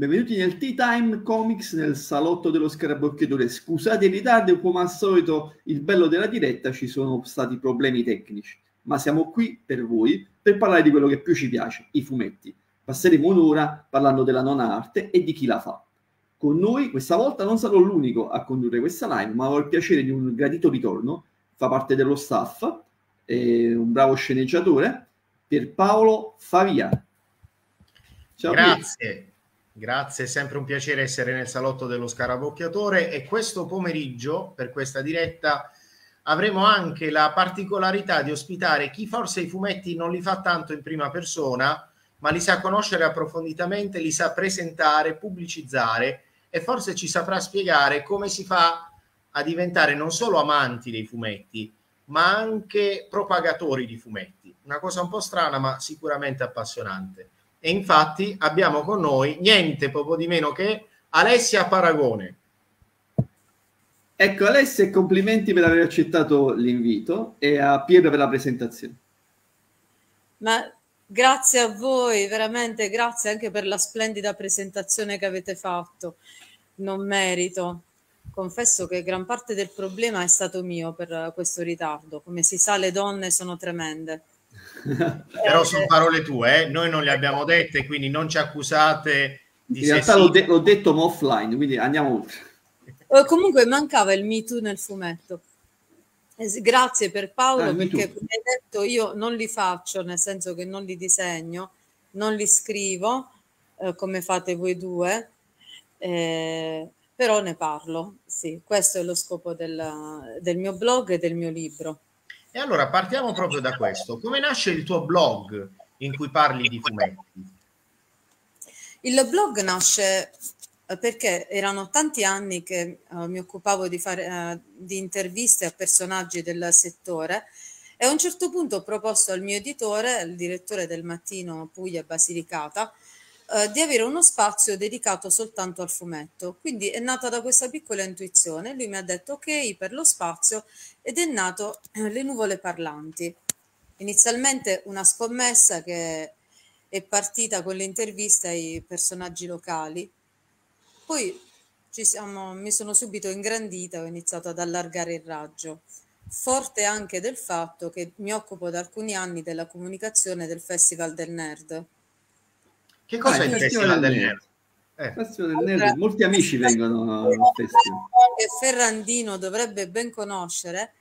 Benvenuti nel Tea Time Comics nel salotto dello scarabocchiatore. Scusate il ritardo, come al solito il bello della diretta ci sono stati problemi tecnici, ma siamo qui per voi per parlare di quello che più ci piace, i fumetti. Passeremo un'ora parlando della nona arte e di chi la fa. Con noi questa volta non sarò l'unico a condurre questa live, ma ho il piacere di un gradito ritorno, fa parte dello staff, è un bravo sceneggiatore, Pierpaolo Favia. Ciao Grazie. Grazie, è sempre un piacere essere nel salotto dello scarabocchiatore e questo pomeriggio per questa diretta avremo anche la particolarità di ospitare chi forse i fumetti non li fa tanto in prima persona, ma li sa conoscere approfonditamente, li sa presentare, pubblicizzare e forse ci saprà spiegare come si fa a diventare non solo amanti dei fumetti, ma anche propagatori di fumetti. Una cosa un po' strana, ma sicuramente appassionante. E infatti abbiamo con noi niente poco di meno che Alessia Paragone. Ecco Alessia, complimenti per aver accettato l'invito e a Piero per la presentazione. Ma grazie a voi, veramente grazie anche per la splendida presentazione che avete fatto. Non merito. Confesso che gran parte del problema è stato mio per questo ritardo. Come si sa, le donne sono tremende. Però sono parole tue, eh? noi non le abbiamo dette, quindi non ci accusate di In realtà l'ho, de- l'ho, detto ma offline, quindi andiamo oltre. Uh, comunque mancava il Me Too nel fumetto. Eh, grazie per Paolo, ah, perché come hai detto io non li faccio, nel senso che non li disegno, non li scrivo, eh, come fate voi due, eh, però ne parlo. Sì, questo è lo scopo del, del mio blog e del mio libro. E allora partiamo proprio da questo. Come nasce il tuo blog in cui parli di fumetti? Il blog nasce eh, perché erano tanti anni che uh, mi occupavo di fare uh, di interviste a personaggi del settore e a un certo punto ho proposto al mio editore, il direttore del mattino Puglia Basilicata, eh, di avere uno spazio dedicato soltanto al fumetto. Quindi è nata da questa piccola intuizione. Lui mi ha detto ok per lo spazio ed è nato eh, Le nuvole parlanti. Inizialmente una scommessa che è partita con le interviste ai personaggi locali, poi siamo, mi sono subito ingrandita ho iniziato ad allargare il raggio forte anche del fatto che mi occupo da alcuni anni della comunicazione del Festival del Nerd. Che cosa ah, è il Festival del Nerd? Eh. Festival del Nerd, molti amici vengono al festival. Che Ferrandino dovrebbe ben conoscere,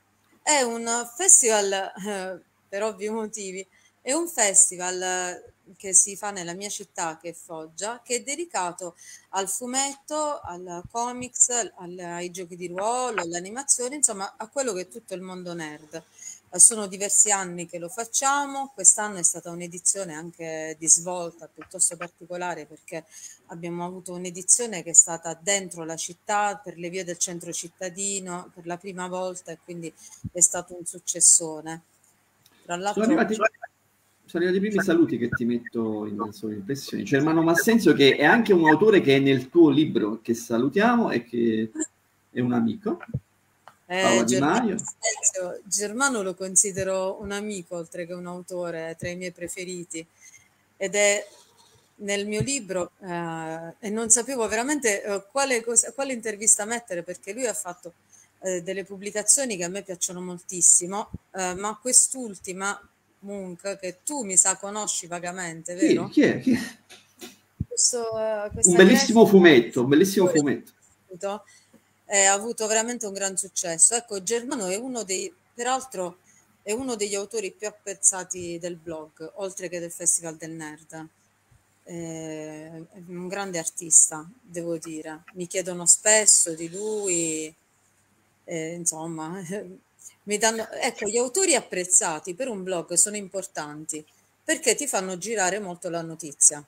è un festival, eh, per ovvi motivi, è un festival che si fa nella mia città, che è Foggia, che è dedicato al fumetto, al comics, al, ai giochi di ruolo, all'animazione, insomma a quello che è tutto il mondo nerd. Sono diversi anni che lo facciamo, quest'anno è stata un'edizione anche di svolta piuttosto particolare perché abbiamo avuto un'edizione che è stata dentro la città, per le vie del centro cittadino, per la prima volta e quindi è stato un successone. Tra l'altro... Sono arrivati, sono arrivati i primi saluti che ti metto in sovrimpressione. C'è Germano Massenzio che è anche un autore che è nel tuo libro che salutiamo e che è un amico. Eh, Germano, Germano lo considero un amico oltre che un autore tra i miei preferiti ed è nel mio libro eh, e non sapevo veramente eh, quale, cosa, quale, intervista mettere perché lui ha fatto eh, delle pubblicazioni che a me piacciono moltissimo, eh, ma quest'ultima, Munch, che tu mi sa conosci vagamente, vero? Chi, chi è? Chi è? Questo, un bellissimo fumetto, un bellissimo fumetto eh, ha avuto veramente un gran successo. Ecco, Germano è uno dei, peraltro, è uno degli autori più apprezzati del blog, oltre che del Festival del Nerd. Eh, è un grande artista, devo dire. Mi chiedono spesso di lui, eh, insomma, mi danno... Ecco, gli autori apprezzati per un blog sono importanti perché ti fanno girare molto la notizia.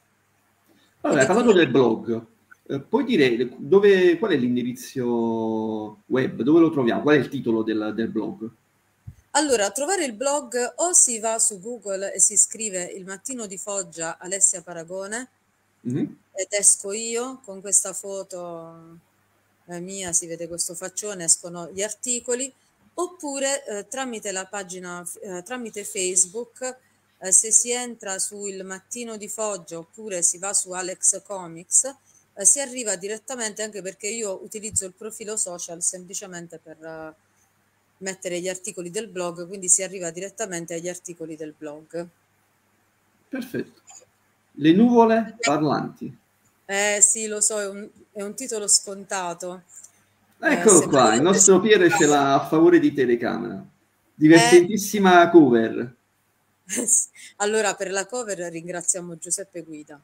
Hai parlato del blog. Eh, puoi dire dove, qual è l'indirizzo web? Dove lo troviamo? Qual è il titolo del, del blog? Allora, trovare il blog o si va su Google e si scrive Il mattino di Foggia Alessia Paragone mm-hmm. ed esco io con questa foto eh, mia, si vede questo faccione, escono gli articoli, oppure eh, tramite la pagina, eh, tramite Facebook, eh, se si entra su Il mattino di Foggia oppure si va su Alex Comics, eh, si arriva direttamente anche perché io utilizzo il profilo social semplicemente per uh, mettere gli articoli del blog, quindi si arriva direttamente agli articoli del blog. Perfetto. Le nuvole parlanti. Eh sì, lo so, è un, è un titolo scontato. Eccolo eh, qua, il nostro Piero ce l'ha a favore di telecamera. Divertentissima eh, cover. allora, per la cover ringraziamo Giuseppe Guida.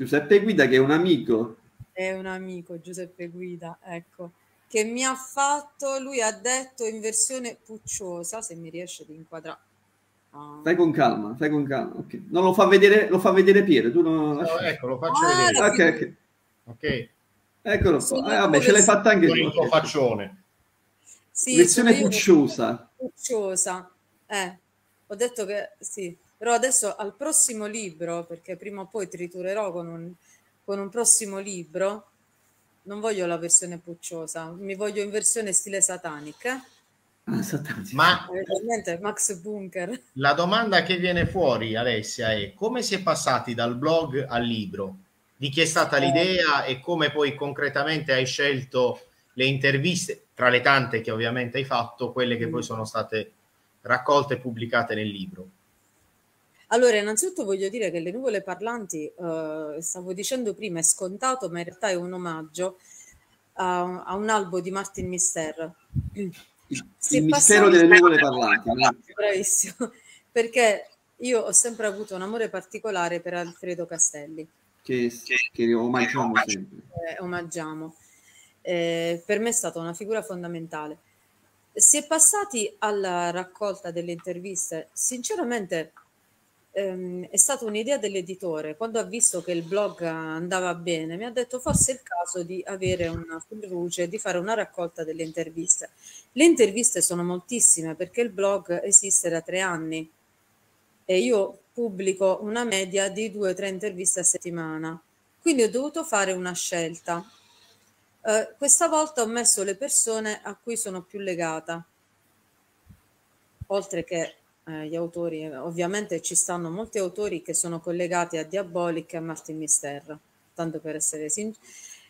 Giuseppe Guida che è un amico. È un amico Giuseppe Guida, ecco, che mi ha fatto, lui ha detto in versione pucciosa, se mi riesce di inquadrare. Ah. Fai con calma, fai con calma. Okay. Non lo fa vedere, lo fa vedere Piero, tu non... no, ecco, lo faccio ah, vedere. Ok, ok. Ok. Eccolo qua. Eh, vabbè, ce l'hai fatta anche tu. Il tuo faccione. Sì, Versione pucciosa. Pucciosa. Eh, ho detto che sì. Però adesso al prossimo libro, perché prima o poi triturerò con un, con un prossimo libro, non voglio la versione pucciosa, mi voglio in versione stile satanica. Ah, satanic. Ma Max Bunker. La domanda che viene fuori, Alessia, è come si è passati dal blog al libro? Di chi è stata eh. l'idea e come poi concretamente hai scelto le interviste, tra le tante che ovviamente hai fatto, quelle che mm. poi sono state raccolte e pubblicate nel libro? Allora, innanzitutto voglio dire che le nuvole parlanti, eh, stavo dicendo prima, è scontato, ma in realtà è un omaggio a, a un albo di Martin Mister. Il, il mistero delle nuvole parlanti. Bravissimo, perché io ho sempre avuto un amore particolare per Alfredo Castelli. Che, che omaggiamo sempre. Eh, omaggiamo. Eh, per me è stata una figura fondamentale. Si è passati alla raccolta delle interviste. Sinceramente, ehm, è stata un'idea dell'editore. Quando ha visto che il blog andava bene, mi ha detto forse è il caso di avere una full luce, di fare una raccolta delle interviste. Le interviste sono moltissime perché il blog esiste da tre anni e io pubblico una media di due o tre interviste a settimana. Quindi ho dovuto fare una scelta. Eh, questa volta ho messo le persone a cui sono più legata, oltre che eh, gli autori, ovviamente ci stanno molti autori che sono collegati a Diabolic e a Martin Mister, tanto per essere sincero,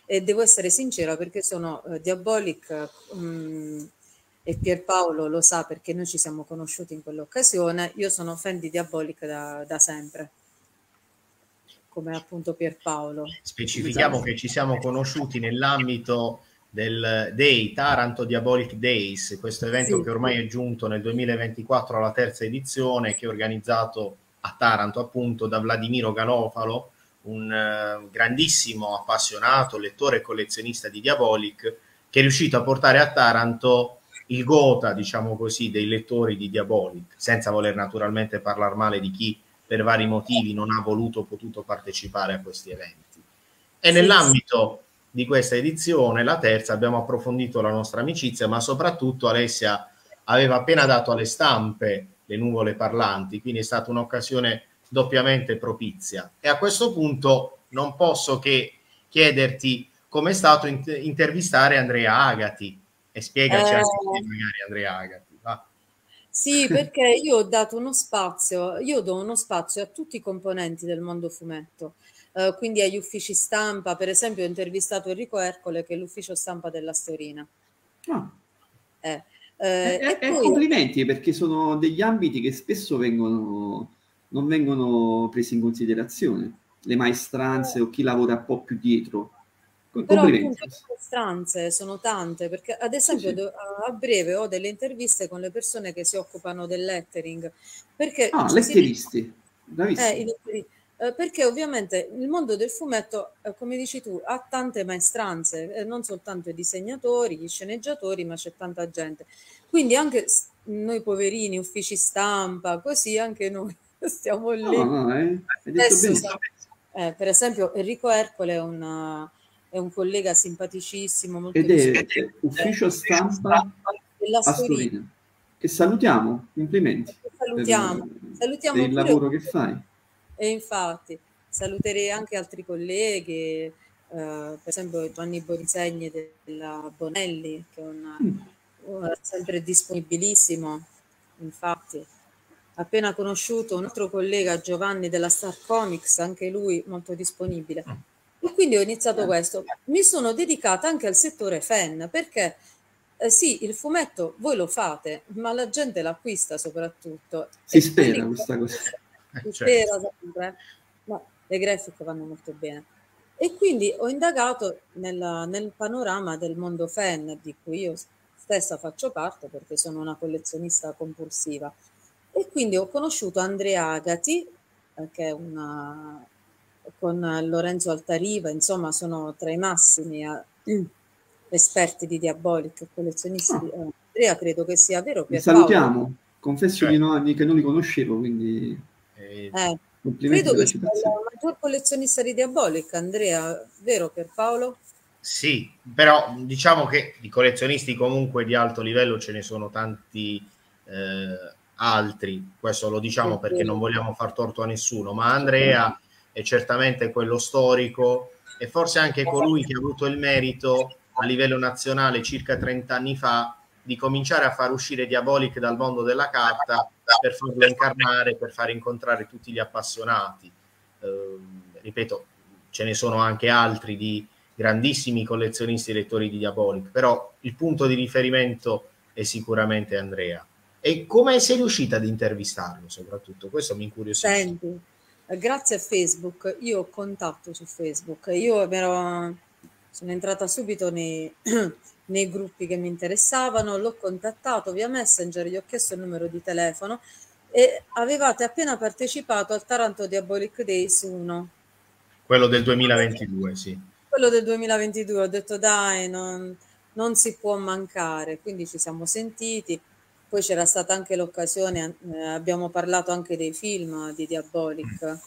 e devo essere sincera perché sono eh, Diabolic mh, mm, e Pierpaolo lo sa perché noi ci siamo conosciuti in quell'occasione, io sono fan di Diabolic da, da sempre come appunto Pierpaolo. Specifichiamo esatto. che ci siamo conosciuti nell'ambito del Day, Taranto Diabolic Days, questo evento sì. che ormai è giunto nel 2024 alla terza edizione, che è organizzato a Taranto appunto da Vladimiro Ganofalo, un uh, grandissimo appassionato, lettore e collezionista di Diabolic, che è riuscito a portare a Taranto il gota, diciamo così, dei lettori di Diabolic, senza voler naturalmente parlare male di chi per vari motivi non ha voluto o potuto partecipare a questi eventi. E sì, nell'ambito di questa edizione, la terza, abbiamo approfondito la nostra amicizia, ma soprattutto Alessia aveva appena dato alle stampe le nuvole parlanti, quindi è stata un'occasione doppiamente propizia. E a questo punto non posso che chiederti come è stato intervistare Andrea Agati e spiegaci eh... anche magari Andrea Agati. Va. Sì, perché io ho dato uno spazio, io do uno spazio a tutti i componenti del mondo fumetto eh, quindi agli uffici stampa, per esempio ho intervistato Enrico Ercole che è l'ufficio stampa della Storina. Ah. Eh, eh, e, e poi... complimenti perché sono degli ambiti che spesso vengono, non vengono presi in considerazione, le maestranze o chi lavora un po' più dietro. Però le maestranze sono tante perché ad esempio sì, sì. a breve ho delle interviste con le persone che si occupano del lettering perché ah, letteristi. Bravissimo. Eh, eh, perché ovviamente il mondo del fumetto, eh, come dici tu, ha tante maestranze, eh, non soltanto i disegnatori, gli sceneggiatori, ma c'è tanta gente. Quindi anche noi poverini, uffici stampa, così anche noi stiamo lì. No, eh, Adesso, eh, per esempio Enrico Ercole è, una, è un collega simpaticissimo. Molto Ed è, è ufficio stampa della Storina. Che salutiamo, complimenti. Salutiamo, per, salutiamo per il lavoro che fai e infatti saluterei anche altri colleghi, eh, per esempio Gianni Bonisegni della Bonelli, che è una, una, sempre disponibilissimo, infatti. Appena conosciuto un altro collega, Giovanni della Star Comics, anche lui molto disponibile. E quindi ho iniziato questo. Mi sono dedicata anche al settore fan perché eh, sì, il fumetto voi lo fate, ma la gente l'acquista soprattutto. Si spera quindi, questa cosa. Eh, certo. sempre, ma le graphic vanno molto bene. E quindi ho indagato nella, nel panorama del mondo fan, di cui io stessa faccio parte perché sono una collezionista compulsiva. E quindi ho conosciuto Andrea Agati, eh, che è una, con Lorenzo Altariva, insomma sono tra i massimi eh, esperti di Diabolic, collezionisti. Eh, Andrea credo che sia vero. Li salutiamo, confesso di no, che non li conoscevo, quindi... Eh, credo che sia il maggior collezionista di Diabolic, Andrea, vero Pierpaolo? Sì, però diciamo che di collezionisti comunque di alto livello ce ne sono tanti eh, altri, questo lo diciamo perché non vogliamo far torto a nessuno, ma Andrea è certamente quello storico e forse anche colui che ha avuto il merito a livello nazionale circa 30 anni fa di cominciare a far uscire Diabolic dal mondo della carta per farlo incarnare, per far incontrare tutti gli appassionati. Eh, ripeto, ce ne sono anche altri di grandissimi collezionisti e lettori di Diabolic, però il punto di riferimento è sicuramente Andrea. E come sei riuscita ad intervistarlo soprattutto? Questo mi incuriosisce. Senti, grazie a Facebook, io ho contatto su Facebook, io ero, sono entrata subito nei, nei gruppi che mi interessavano, l'ho contattato via Messenger, gli ho chiesto il numero di telefono e avevate appena partecipato al Taranto Diabolic Days 1. Quello del 2022, sì quello del 2022 ho detto dai, non, non si può mancare, quindi ci siamo sentiti. Poi c'era stata anche l'occasione, eh, abbiamo parlato anche dei film di Diabolic,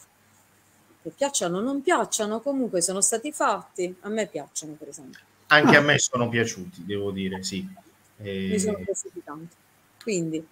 che piacciono o non piacciono, comunque sono stati fatti, a me piacciono per esempio. Anche ah. a me sono piaciuti, devo dire, sì. E... Mi sono piaciuti tanto. Quindi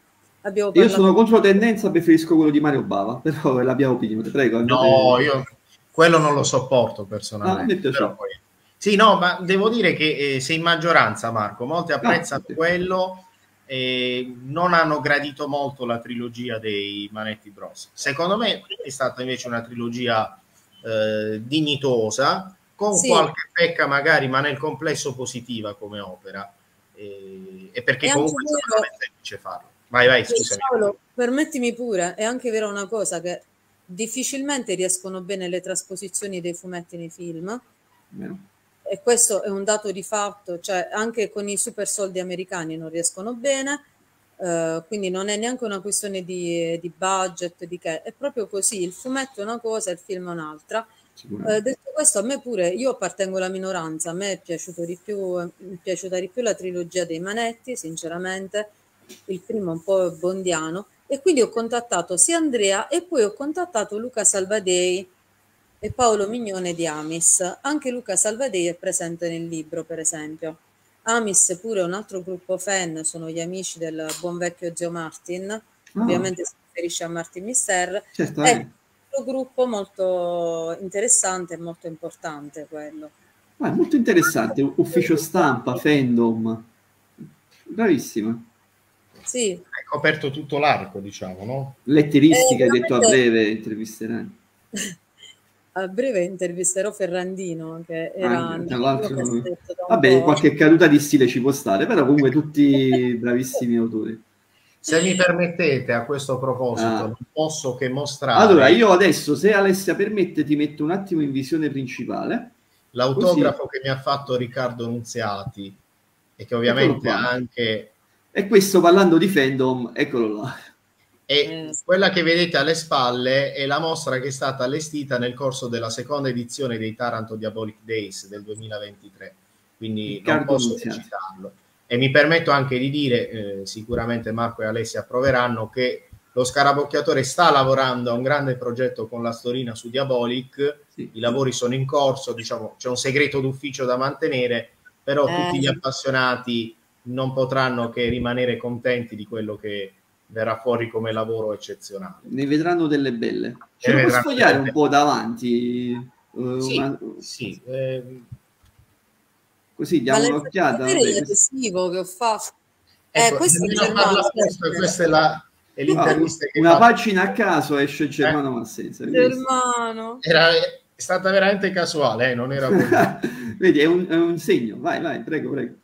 abbiamo parlato... Io sono contro tendenza, preferisco quello di Mario Bava, però è la mia opinione, prego. No, io quello non lo sopporto personalmente. Ah, poi... Sì, no, ma devo dire che eh, sei in maggioranza, Marco. Molti apprezzano ah, quello e non hanno gradito molto la trilogia dei Manetti Bros. Secondo me è stata invece una trilogia eh, dignitosa, con sì. qualche pecca magari, ma nel complesso positiva come opera. E, e perché è comunque è semplice farlo. Vai, vai, scusami. Paolo, permettimi pure, è anche vera una cosa che difficilmente riescono bene le trasposizioni dei fumetti nei film. Yeah. E questo è un dato di fatto, cioè anche con i super soldi americani non riescono bene, eh, quindi non è neanche una questione di, di, budget, di che, è proprio così, il fumetto è una cosa, il film è un'altra. Eh, detto questo, a me pure, io appartengo alla minoranza, a me è, piaciuto di più, è piaciuta di più la trilogia dei Manetti, sinceramente, il primo un po' bondiano, e quindi ho contattato sia Andrea e poi ho contattato Luca Salvadei e Paolo Mignone di Amis. Anche Luca Salvadei è presente nel libro, per esempio. Amis pure è un altro gruppo fan, sono gli amici del buon vecchio Zio Martin, oh. ovviamente si riferisce a Martin Mister. Certo, è un gruppo molto interessante e molto importante quello. Ah, è molto interessante, ufficio stampa, fandom, bravissima. Sì. Hai coperto tutto l'arco, diciamo, no? Letteristica, eh, hai detto a breve intervisterai. a breve intervisterò Ferrandino, che era... Ah, tra l'altro... Vabbè, qualche caduta di stile ci può stare, però comunque tutti bravissimi autori. Se mi permettete, a questo proposito, ah. non posso che mostrare... Allora, io adesso, se Alessia permette, ti metto un attimo in visione principale. L'autografo Così. che mi ha fatto Riccardo Nunziati e che ovviamente ha anche e questo parlando di fandom, eccolo là. E eh, quella che vedete alle spalle è la mostra che è stata allestita nel corso della seconda edizione dei Taranto Diabolic Days del 2023. Quindi Riccardo non posso citarlo. E mi permetto anche di dire, eh, sicuramente Marco e Alessia approveranno, che lo scarabocchiatore sta lavorando a un grande progetto con la Storina su Diabolic. Sì. I lavori sono in corso, diciamo, c'è un segreto d'ufficio da mantenere, però eh. tutti gli appassionati non potranno che rimanere contenti di quello che verrà fuori come lavoro eccezionale. Ne vedranno delle belle. Ce lo puoi sfogliare un po' davanti? Uh, sì, una... sì eh... Così diamo un'occhiata. l'adesivo che ho fatto. Ecco, eh, questo è questa è la, l'intervista ah, una pagina a caso esce Germano eh, Massenza Germano era stata veramente casuale, eh? non era Vedi, è un, è un, segno. Vai, vai, prego, prego.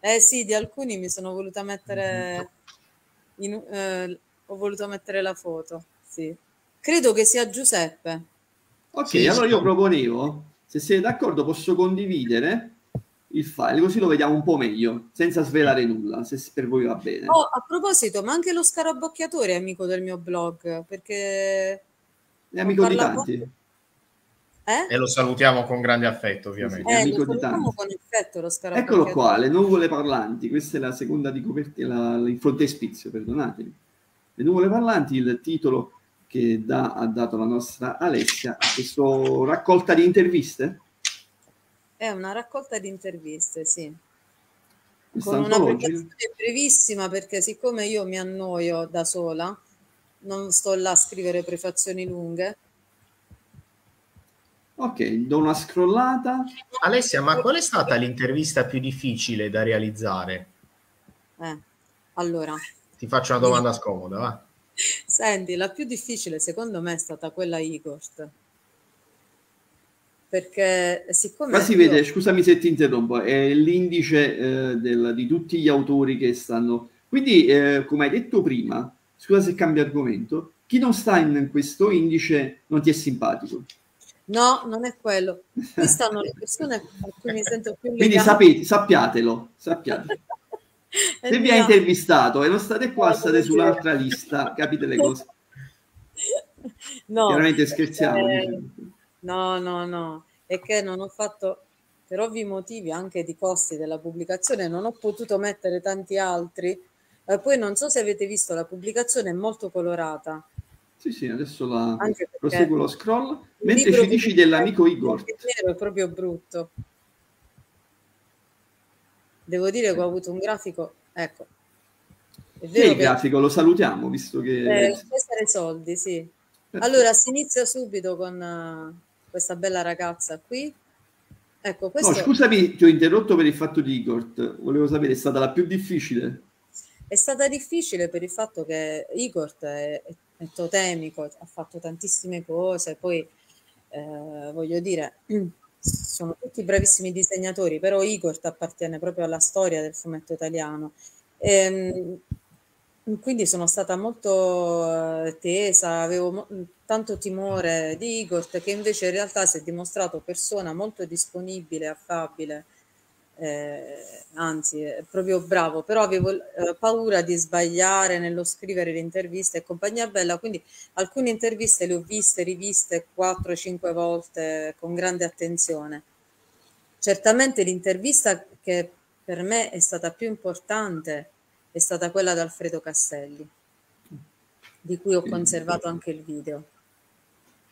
Eh sì, di alcuni mi sono voluta mettere... In, eh, ho voluto mettere la foto, sì. Credo che sia Giuseppe. Ok, sì, allora io proponevo, se siete d'accordo, posso condividere il file, così lo vediamo un po' meglio, senza svelare nulla, se per voi va bene. Oh, a proposito, ma anche lo scarabocchiatore è amico del mio blog, perché... È amico di tanti. Eh? E lo salutiamo con grande affetto, ovviamente. Eh, amico di tanti. con affetto lo Eccolo qua, le nuvole parlanti, questa è la seconda di copertina, il frontespizio, perdonatemi. Le nuvole parlanti, il titolo che da, ha dato la nostra Alessia a questa raccolta di interviste? È una raccolta di interviste, sì. Con una presentazione brevissima perché siccome io mi annoio da sola, non sto là a scrivere prefazioni lunghe. Ok, do una scrollata. Alessia, ma qual è stata l'intervista più difficile da realizzare? Eh, allora. Ti faccio una domanda scomoda, va? Senti, la più difficile secondo me è stata quella Igort perché siccome... Ma si io... vede, scusami se ti interrompo, è l'indice eh, del, di tutti gli autori che stanno... Quindi, eh, come hai detto prima, scusa se cambio argomento, chi non sta in questo indice non ti è simpatico. No, non è quello. Qui stanno le persone a cui mi sento più legata. Quindi sapete, sappiatelo, sappiate. Se vi ha intervistato e non state qua, state sull'altra lista, capite le cose. No, Chiaramente scherziamo. Eh, No, no, no, è che non ho fatto, per ovvi motivi anche di costi della pubblicazione, non ho potuto mettere tanti altri. Eh, poi non so se avete visto, la pubblicazione è molto colorata. Sì, sì, adesso la proseguo lo scroll. Mentre ci dici dell'amico Igor. È proprio brutto. Devo dire che ho avuto un grafico, ecco. È vero che il grafico? Lo salutiamo, visto che... Eh, Soldi, sì. Allora, si inizia subito con questa bella ragazza qui. Ecco, questo... No, scusami, ti ho interrotto per il fatto di Igor. Volevo sapere, è stata la più difficile? È stata difficile per il fatto che Igor è, è totemico, ha fatto tantissime cose, poi eh, voglio dire, sono tutti bravissimi disegnatori, però Igor appartiene proprio alla storia del fumetto italiano. E, ehm, quindi sono stata molto eh, tesa, avevo mo- tanto timore di Igor, che invece in realtà si è dimostrato persona molto disponibile, affabile, eh, anzi è proprio bravo, però avevo eh, paura di sbagliare nello scrivere le interviste e compagnia bella, quindi alcune interviste le ho viste, riviste 4-5 volte con grande attenzione. Certamente l'intervista che per me è stata più importante è stata quella di Alfredo Castelli, di cui ho conservato anche il video,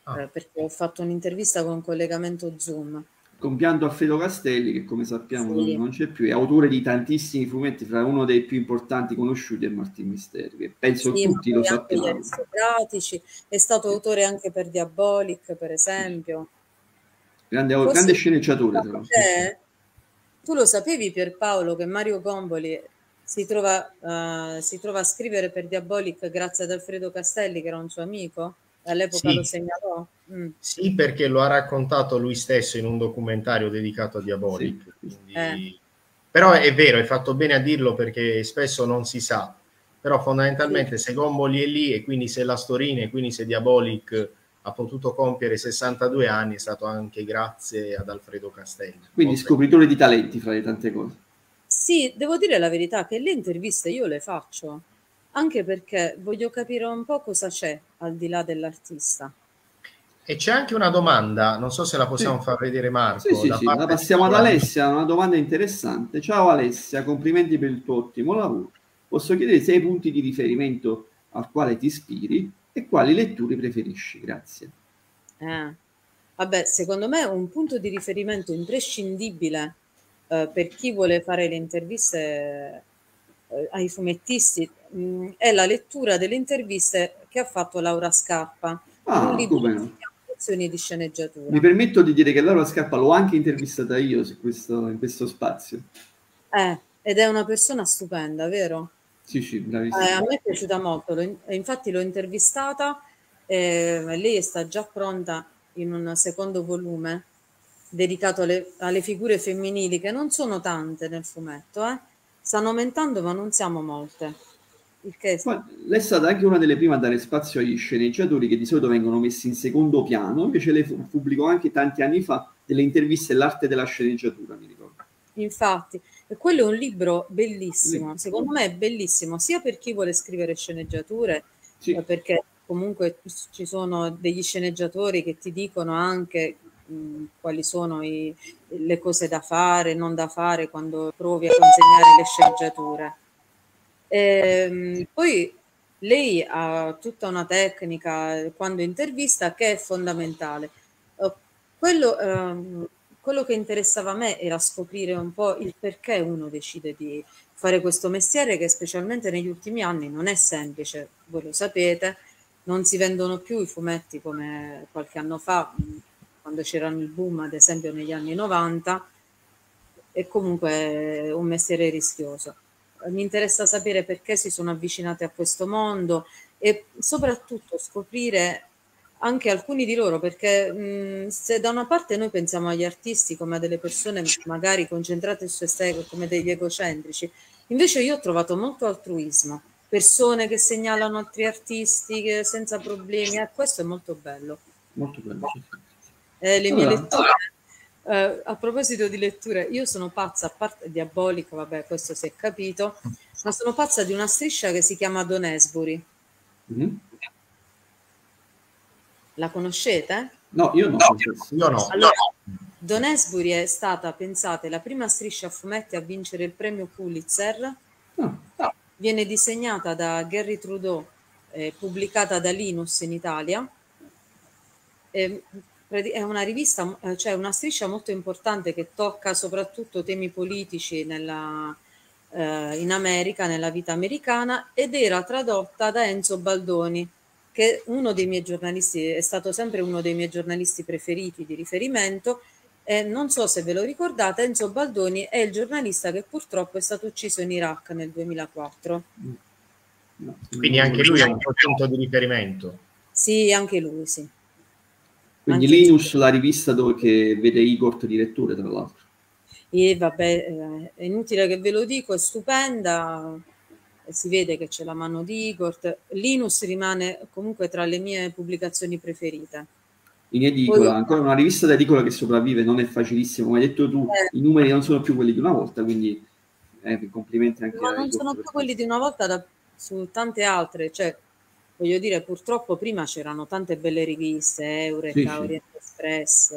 ah. eh, perché ho fatto un'intervista con un collegamento Zoom. Compianto Alfredo Castelli, che come sappiamo sì. non c'è più, è autore di tantissimi fumetti, fra uno dei più importanti conosciuti è Martin Misteri, che penso sì, tutti lo sappiamo. aristocratici, è stato autore anche per Diabolic, per esempio. Grande, grande sceneggiatore. Tu lo sapevi Pierpaolo che Mario Gomboli si trova, uh, si trova, a scrivere per Diabolic grazie ad Alfredo Castelli, che era un suo amico? All'epoca sì. lo segnalò? Mm. Sì, perché lo ha raccontato lui stesso in un documentario dedicato a Diabolic. Sì. Quindi... Eh. Però è vero, hai fatto bene a dirlo perché spesso non si sa. Però fondamentalmente sì. se Gomboli è lì e quindi se la Storina e quindi se Diabolic ha potuto compiere 62 anni è stato anche grazie ad Alfredo Castelli. Quindi scopritore di talenti fra le tante cose. Sì, devo dire la verità che le interviste io le faccio, anche perché voglio capire un po' cosa c'è al di là dell'artista. E c'è anche una domanda, non so se la possiamo sì. far vedere Marco. Sì, sì, sì. la passiamo ad Alessia, una domanda interessante. Ciao Alessia, complimenti per il tuo ottimo lavoro. Posso chiedere sei punti di riferimento al quale ti ispiri e quali letture preferisci? Grazie. Eh. Vabbè, secondo me un punto di riferimento imprescindibile eh, per chi vuole fare le interviste eh, ai fumettisti mh, mm, è la lettura delle interviste che ha fatto Laura Scarpa ah, un libro no. di sceneggiatura. Mi permetto di dire che Laura Scarpa l'ho anche intervistata io su questo, in questo spazio. Eh, ed è una persona stupenda, vero? Sì, sì, bravissima. Eh, a me è piaciuta molto, l'ho, infatti l'ho intervistata, eh, lei sta già pronta in un secondo volume dedicato alle, alle figure femminili, che non sono tante nel fumetto, eh? stanno aumentando ma non siamo molte. Che... lei è stata anche una delle prime a dare spazio agli sceneggiatori che di solito vengono messi in secondo piano, invece lei pubblicò anche tanti anni fa delle interviste all'arte della sceneggiatura, mi ricordo. Infatti, e quello è un libro bellissimo, sì. secondo me è bellissimo, sia per chi vuole scrivere sceneggiature, sì. Eh, perché comunque ci sono degli sceneggiatori che ti dicono anche mh, quali sono i, le cose da fare, non da fare quando provi a consegnare le sceneggiature e, ehm, poi lei ha tutta una tecnica quando intervista che è fondamentale. Uh, quello, uh, quello che interessava a me era scoprire un po' il perché uno decide di fare questo mestiere che specialmente negli ultimi anni non è semplice, voi lo sapete, non si vendono più i fumetti come qualche anno fa, quando c'erano il boom, ad esempio negli anni 90, è comunque un mestiere rischioso mi interessa sapere perché si sono avvicinate a questo mondo e soprattutto scoprire anche alcuni di loro, perché mh, se da una parte noi pensiamo agli artisti come a delle persone magari concentrate su se stesse, come degli egocentrici, invece io ho trovato molto altruismo, persone che segnalano altri artisti senza problemi, e questo è molto bello. Molto bello. Eh, le allora, mie letture Uh, a proposito di letture, io sono pazza, a parte diabolica, vabbè, questo si è capito, ma sono pazza di una striscia che si chiama Don Esbury. Mm-hmm. La conoscete? No, io no. Io no. Allora, Don Esbury è stata, pensate, la prima striscia a fumetti a vincere il premio Pulitzer. Oh. Viene disegnata da Gary Trudeau, eh, pubblicata da Linus in Italia. Eh, è una rivista, eh, cioè una striscia molto importante che tocca soprattutto temi politici nella, eh, in America, nella vita americana, ed era tradotta da Enzo Baldoni, che uno dei miei giornalisti, è stato sempre uno dei miei giornalisti preferiti di riferimento. E non so se ve lo ricordate, Enzo Baldoni è il giornalista che purtroppo è stato ucciso in Iraq nel 2004. No, Quindi anche lui è un punto di riferimento. Sì, anche lui, sì. Quindi Anche Linus, la rivista dove che vede Igor direttore, tra l'altro. E vabbè, eh, è inutile che ve lo dico, è stupenda, si vede che c'è la mano di Igor. Linus rimane comunque tra le mie pubblicazioni preferite. In edicola, Poi, ancora una rivista d'edicola che sopravvive, non è facilissimo, come hai detto tu, eh, i numeri non sono più quelli di una volta, quindi eh, complimenti anche ma a non sono più quelli di una volta da, su tante altre, cioè voglio dire, purtroppo prima c'erano tante belle riviste, Eureka, sì, Orient sì. Express.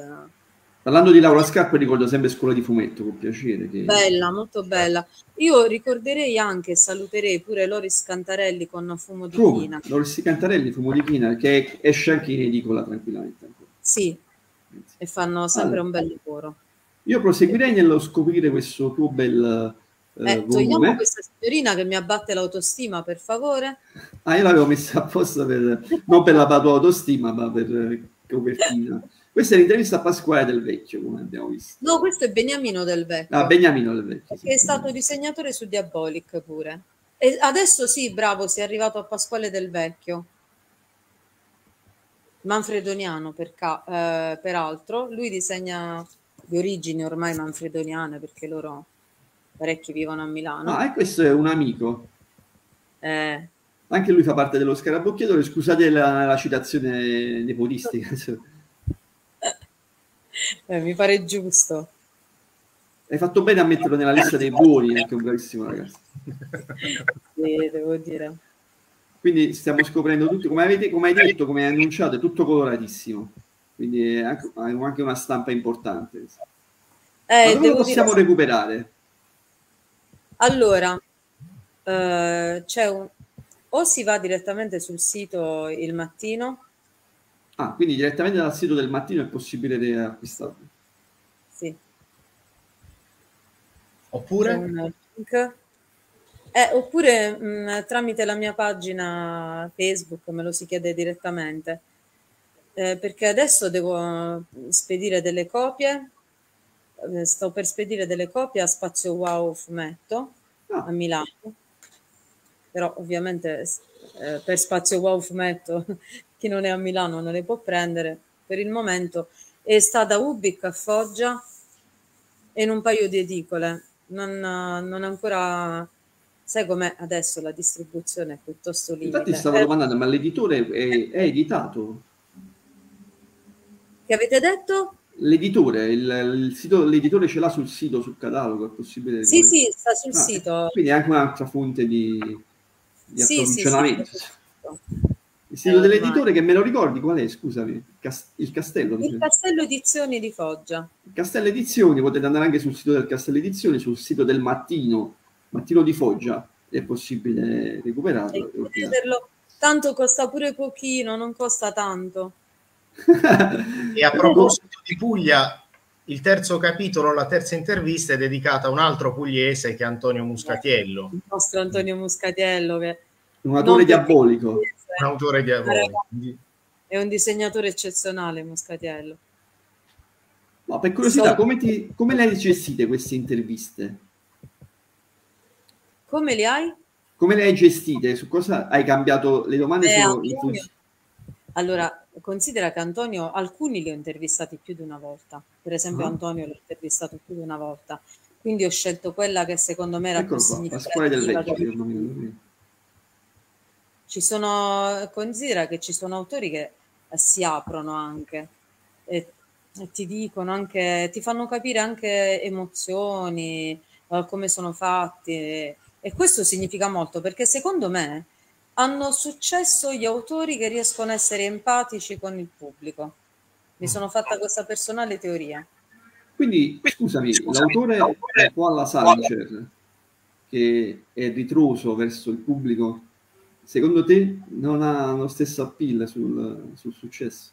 Parlando di Laura Scarpa, ricordo sempre Scuola di Fumetto, con piacere. Che... Bella, molto bella. Io ricorderei anche, saluterei pure Loris Cantarelli con Fumo di Fumo, Pina. Loris Cantarelli, Fumo di Pina, che esce anche in edicola tranquillamente. Sì, e fanno sempre allora, un bel lavoro. Io proseguirei nello scoprire questo tuo bel eh, eh togliamo questa signorina che mi abbatte l'autostima, per favore. Ah, io l'avevo messa apposta per, non per la tua autostima, ma per eh, copertina. Questa è l'intervista a Pasquale del Vecchio, come abbiamo visto. No, questo è Beniamino del Vecchio. Ah, Beniamino del Vecchio. Che è stato disegnatore su Diabolic pure. E adesso sì, bravo, si è arrivato a Pasquale del Vecchio. Manfredoniano, per ca- eh, peraltro. Lui disegna di origini ormai manfredoniane, perché loro parecchi vivono a Milano. Ah, e questo è un amico. Eh. Anche lui fa parte dello scarabocchiatore, scusate la, la citazione nepotistica. eh, mi pare giusto. Hai fatto bene a metterlo nella lista dei buoni, è anche un bravissimo ragazzo. sì, devo dire. Quindi stiamo scoprendo tutto, come, avete, come hai detto, come hai annunciato, è tutto coloratissimo. Quindi è anche, anche una stampa importante. Eh, lo possiamo dire... recuperare? Allora, eh, c'è un, o si va direttamente sul sito il mattino. Ah, quindi direttamente dal sito del mattino è possibile acquistarlo. Sì. Oppure? Eh, oppure mh, mm, tramite la mia pagina Facebook me lo si chiede direttamente. Eh, perché adesso devo spedire delle copie sto per spedire delle copie a Spazio Wow Fumetto ah. a Milano, però ovviamente eh, per Spazio Wow Fumetto chi non è a Milano non le può prendere, per il momento è stata Ubic a Foggia e in un paio di edicole. Non, non ancora sai com'è adesso la distribuzione è piuttosto limitata. Infatti stavo domandando, ma l'editore è, è editato? Che avete detto? L'editore, il, il sito, l'editore ce l'ha sul sito, sul catalogo, è possibile? Sì, sì, sta sul ah, sito. Quindi è anche un'altra fonte di, di sì, approvvigionamento. Sì, sì, il sito eh, dell'editore che me lo ricordi qual è? Scusami, il Castello. Il Castello Edizioni di Foggia. Il Castello Edizioni, potete andare anche sul sito del Castello Edizioni, sul sito del Mattino, Mattino di Foggia, è possibile recuperarlo. Tanto costa pure pochino, non costa tanto e a proposito di Puglia, il terzo capitolo, la terza intervista è dedicata a un altro pugliese che è Antonio Muscatiello. Il nostro Antonio Muscatiello, che un autore diabolico. Un autore diabolico. È un disegnatore eccezionale, Muscatiello. Ma per curiosità, so... come, ti, come le hai gestite queste interviste? Come le hai? Come le hai gestite? Su cosa hai cambiato le domande? Beh, sono Antonio... Allora, considera che Antonio, alcuni li ho intervistati più di una volta, per esempio uh-huh. Antonio l'ho intervistato più di una volta, quindi ho scelto quella che secondo me era Eccolo più qua, significativa. Del ci sono, considera che ci sono autori che eh, si aprono anche e, e, ti dicono anche, ti fanno capire anche emozioni, eh, come sono fatti e questo significa molto perché secondo me hanno successo gli autori che riescono a essere empatici con il pubblico. Mi sono fatta questa personale teoria. Quindi, scusami, l'autore è Koala Sanger, che è ritroso verso il pubblico, secondo te non ha lo stesso appeal sul, sul successo?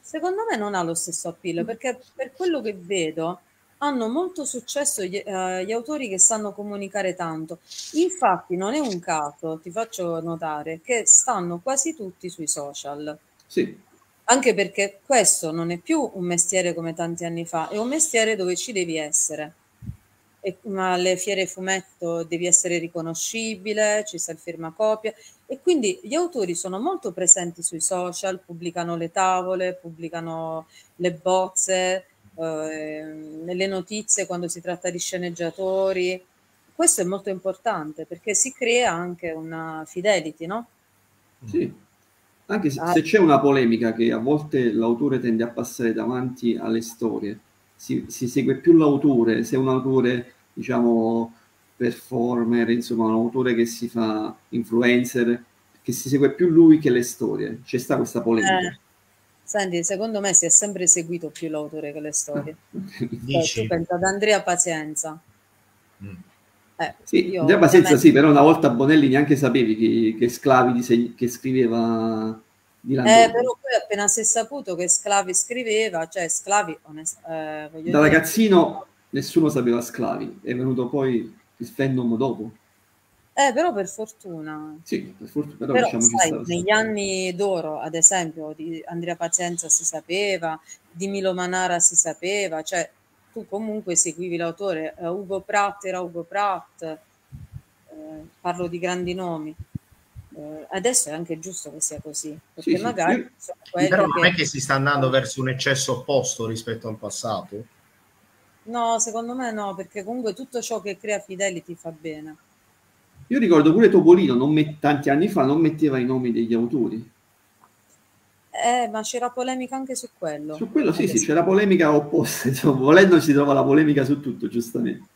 Secondo me non ha lo stesso appeal, perché per quello che vedo hanno molto successo gli, uh, gli, autori che sanno comunicare tanto. Infatti non è un caso, ti faccio notare, che stanno quasi tutti sui social. Sì. Anche perché questo non è più un mestiere come tanti anni fa, è un mestiere dove ci devi essere. E, ma alle fiere fumetto devi essere riconoscibile, ci sta il firmacopia e quindi gli autori sono molto presenti sui social, pubblicano le tavole, pubblicano le bozze, eh, nelle notizie quando si tratta di sceneggiatori. Questo è molto importante perché si crea anche una fidelity, no? Sì, anche se, ah. se c'è una polemica che a volte l'autore tende a passare davanti alle storie, si, si segue più l'autore, se è un autore, diciamo, performer, insomma, un autore che si fa influencer, che si segue più lui che le storie. C'è sta questa polemica. Eh Senti, secondo me si è sempre seguito più l'autore che le storie. Dici? Cioè, tu pensa ad Andrea Pazienza. Mm. Eh, sì, Andrea Pazienza sì, però una volta a Bonelli neanche sapevi che, che Sclavi diseg- che scriveva di Landone. Eh, però poi appena si è saputo che Sclavi scriveva, cioè Sclavi, onest- eh, da dire... ragazzino nessuno sapeva Sclavi, è venuto poi il fandom dopo. Eh, però per fortuna. Sì, per fortuna, però, però diciamo sai, negli anni d'oro, ad esempio, di Andrea Pazienza si sapeva, di Milo Manara si sapeva, cioè tu comunque seguivi l'autore, uh, Ugo Pratt era Ugo Pratt, eh, parlo di grandi nomi. Eh, adesso è anche giusto che sia così, perché sì, magari... Sì, però non che... è che si sta andando verso un eccesso opposto rispetto al passato? No, secondo me no, perché comunque tutto ciò che crea Fidelity fa bene. Io ricordo pure Topolino, met- tanti anni fa, non metteva i nomi degli autori. Eh, ma c'era polemica anche su quello. Su quello sì, sì, c'era polemica opposta, insomma, volendo si trova la polemica su tutto, giustamente.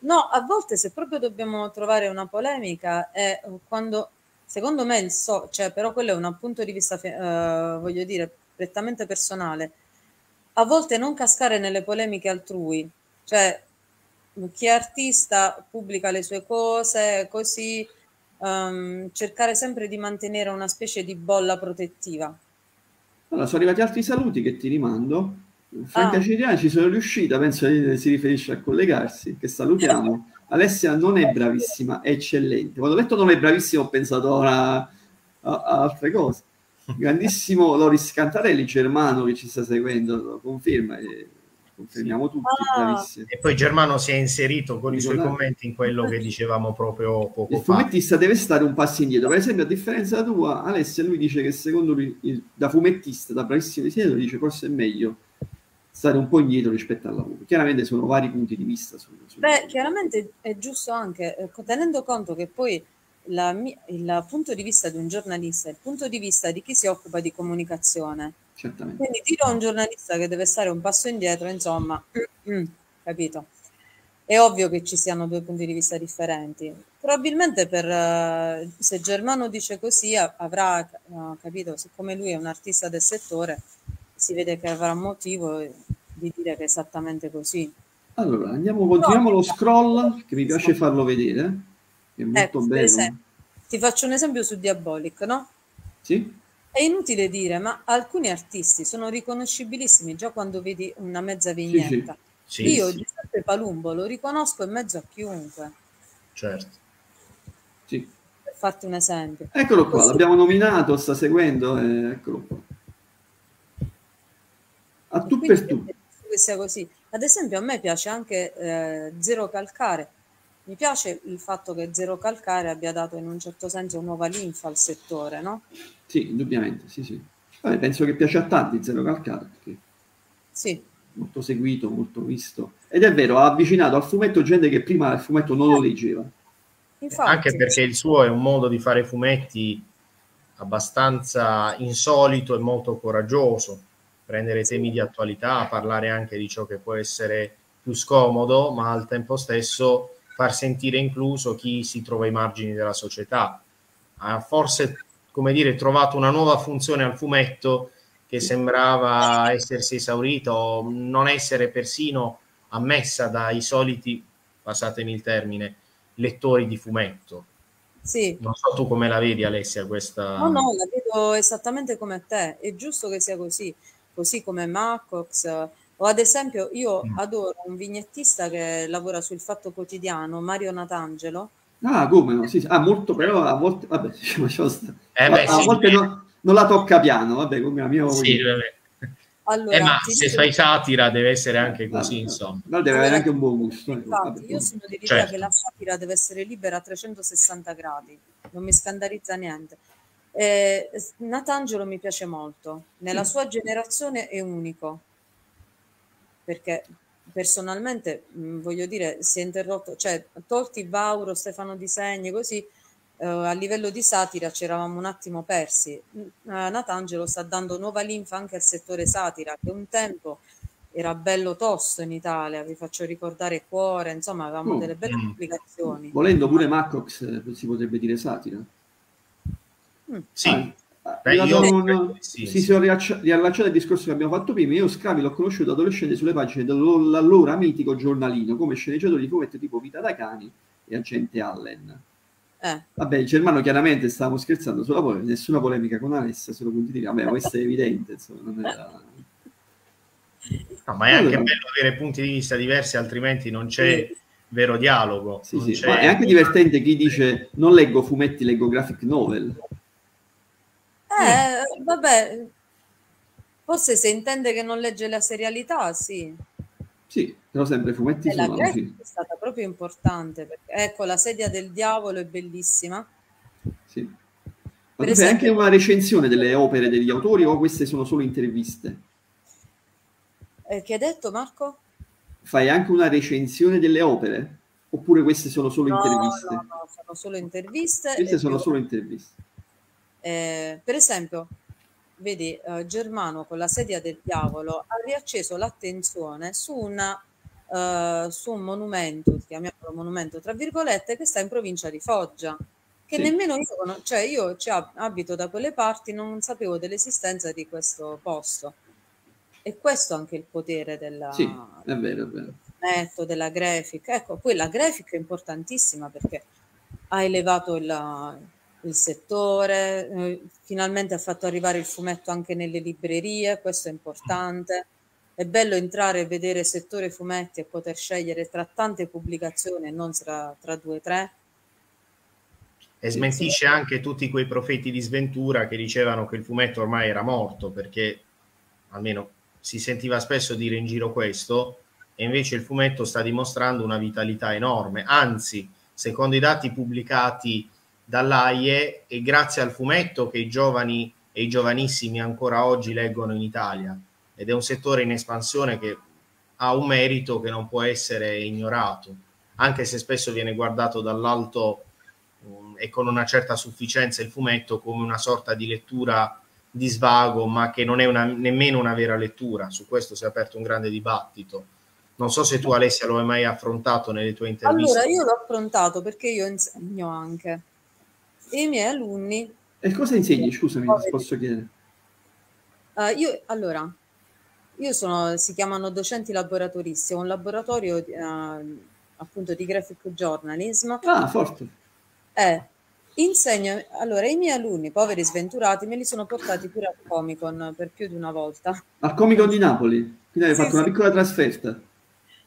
No, a volte se proprio dobbiamo trovare una polemica è quando, secondo me, il so, cioè, però quello è un punto di vista, eh, voglio dire, prettamente personale, a volte non cascare nelle polemiche altrui, cioè chi è artista pubblica le sue cose, così um, cercare sempre di mantenere una specie di bolla protettiva. Allora, sono arrivati altri saluti che ti rimando. Franca ah. Ciriani ci sono riuscita, penso che si riferisce a collegarsi, che salutiamo. Alessia non è bravissima, è eccellente. Quando ho detto non è bravissima ho pensato ora a, a, altre cose. Grandissimo Loris Cantarelli, germano che ci sta seguendo, conferma. Confermiamo tutti, ah. E poi Germano si è inserito con i suoi commenti in quello che dicevamo proprio poco il fa. Il fumettista deve stare un passo indietro. Per esempio, a differenza tua, Alessia, lui dice che secondo lui, da fumettista, da bravissimo disegnatore, dice forse è meglio stare un po' indietro rispetto al lavoro. Chiaramente sono vari punti di vista. Su, su Beh, chiaramente è giusto anche, eh, tenendo conto che poi la, il punto di vista di un giornalista è il punto di vista di chi si occupa di comunicazione. Certamente. Quindi dire a un giornalista che deve stare un passo indietro, insomma, mm, mm, capito? È ovvio che ci siano due punti di vista differenti. Probabilmente per, uh, se Germano dice così avrà capito, siccome lui è un artista del settore, si vede che avrà motivo di dire che è esattamente così. Allora, andiamo, continuiamo no, lo scroll, che mi piace farlo vedere, è molto ecco, bello. Ti faccio un esempio su Diabolic, no? Sì. È inutile dire, ma alcuni artisti sono riconoscibilissimi già quando vedi una mezza vignetta. Sì, sì. Io Giuseppe Palumbo lo riconosco in mezzo a chiunque. Certo. Sì. Per farti un esempio. Eccolo qua, Così... l'abbiamo nominato, sta seguendo, eh, eccolo qua a tu per tu. Che sia così. Ad esempio, a me piace anche eh, Zero Calcare. Mi piace il fatto che Zero Calcare abbia dato in un certo senso nuova linfa al settore, no? Sì, indubbiamente, sì, sì. Vabbè, penso che piace a tanti Zero Calcare. Perché sì. Molto seguito, molto visto. Ed è vero, ha avvicinato al fumetto gente che prima il fumetto non lo leggeva. Infatti, Anche perché il suo è un modo di fare fumetti abbastanza insolito e molto coraggioso prendere temi di attualità, parlare anche di ciò che può essere più scomodo, ma al tempo stesso far sentire incluso chi si trova ai margini della società. Ha forse, come dire, trovato una nuova funzione al fumetto che sembrava essersi esaurita o non essere persino ammessa dai soliti, passatemi il termine, lettori di fumetto. Sì. Non so tu come la vedi Alessia questa... No, no, la vedo esattamente come te, è giusto che sia così così come Macox. O ad esempio, io mm. adoro un vignettista che lavora sul Fatto Quotidiano, Mario Natangelo. Ah, come no? Sì, sì. Ah, molto, però a volte, vabbè, diciamo, eh beh, a, sì, volte no, non la tocca piano, vabbè, come la mia sì, allora, eh, ma se fai satira deve essere anche così, ah, insomma. No, deve avere anche un buon gusto. Ecco, Infatti, io sono dell'idea certo. che la satira deve essere libera a 360 gradi, non mi scandalizza niente. Eh, Natangelo mi piace molto, nella sua generazione è unico, perché personalmente mh, voglio dire si è interrotto, cioè tolti Vauro, Stefano Disegni, così eh, a livello di satira ci eravamo un attimo persi. Natangelo sta dando nuova linfa anche al settore satira, che un tempo era bello tosto in Italia, vi faccio ricordare Cuore, insomma avevamo oh, delle belle mm. pubblicazioni. Volendo pure Macox eh, si potrebbe dire satira. Mm. Sì. Ah, Beh, io... un... sì, si sì. sono riallacciati al discorso che abbiamo fatto prima. Io Scavi l'ho conosciuto adolescente sulle pagine dell'allora mitico giornalino come sceneggiatore di fumetti tipo Vita da cani e Agente Allen. Eh. Vabbè, il Germano chiaramente stavamo scherzando sulla polemica, nessuna polemica con Alessa, solo punti di vabbè, questo è evidente, insomma, non era... No, ma è anche allora... bello avere punti di vista diversi, altrimenti non c'è vero dialogo. Sì, sì. è anche divertente chi dice non leggo fumetti, leggo graphic novel. Eh, vabbè, forse se intende che non legge la serialità, sì. Sì, però sempre fumetti eh, sono la sì. è stata proprio importante. Perché, ecco, la sedia del diavolo è bellissima. Sì. Ma tu fai anche una recensione delle opere degli autori o queste sono solo interviste? Eh, che hai detto Marco? Fai anche una recensione delle opere? Oppure queste sono solo no, interviste? No, no, sono solo interviste. Queste sono più... solo interviste. Eh, per esempio, vedi, eh, Germano con la sedia del diavolo ha riacceso l'attenzione su, una, uh, su un monumento, chiamiamolo monumento tra virgolette, che sta in provincia di Foggia, che sì. nemmeno io, cioè io ci abito da quelle parti, non sapevo dell'esistenza di questo posto. E questo anche il potere della... Sì, è vero, è vero. della graphic. Ecco, poi la graphic è importantissima perché ha elevato il il settore, eh, finalmente ha fatto arrivare il fumetto anche nelle librerie, questo è importante. È bello entrare e vedere settore fumetti e poter scegliere tra tante pubblicazioni e non tra, tra due o tre. E smentisce anche tutti quei profeti di sventura che dicevano che il fumetto ormai era morto, perché almeno si sentiva spesso dire in giro questo, e invece il fumetto sta dimostrando una vitalità enorme. Anzi, secondo i dati pubblicati dall'AIE, è grazie al fumetto che i giovani e i giovanissimi ancora oggi leggono in Italia ed è un settore in espansione che ha un merito che non può essere ignorato, anche se spesso viene guardato dall'alto um, e con una certa sufficienza il fumetto come una sorta di lettura di svago, ma che non è una, nemmeno una vera lettura. Su questo si è aperto un grande dibattito. Non so se tu Alessia lo hai mai affrontato nelle tue interviste. Allora, io l'ho affrontato perché io insegno anche. E i miei alunni... E cosa insegni? Scusami, se posso chiedere. Uh, io, allora, io sono, si chiamano docenti laboratoristi, ho un laboratorio uh, appunto di graphic journalism. Ah, forte. Eh, insegno, allora i miei alunni, poveri sventurati, me li sono portati pure al Comic Con per più di una volta. Al Comic Con di Napoli? Quindi hai sì, fatto sì. una piccola trasferta.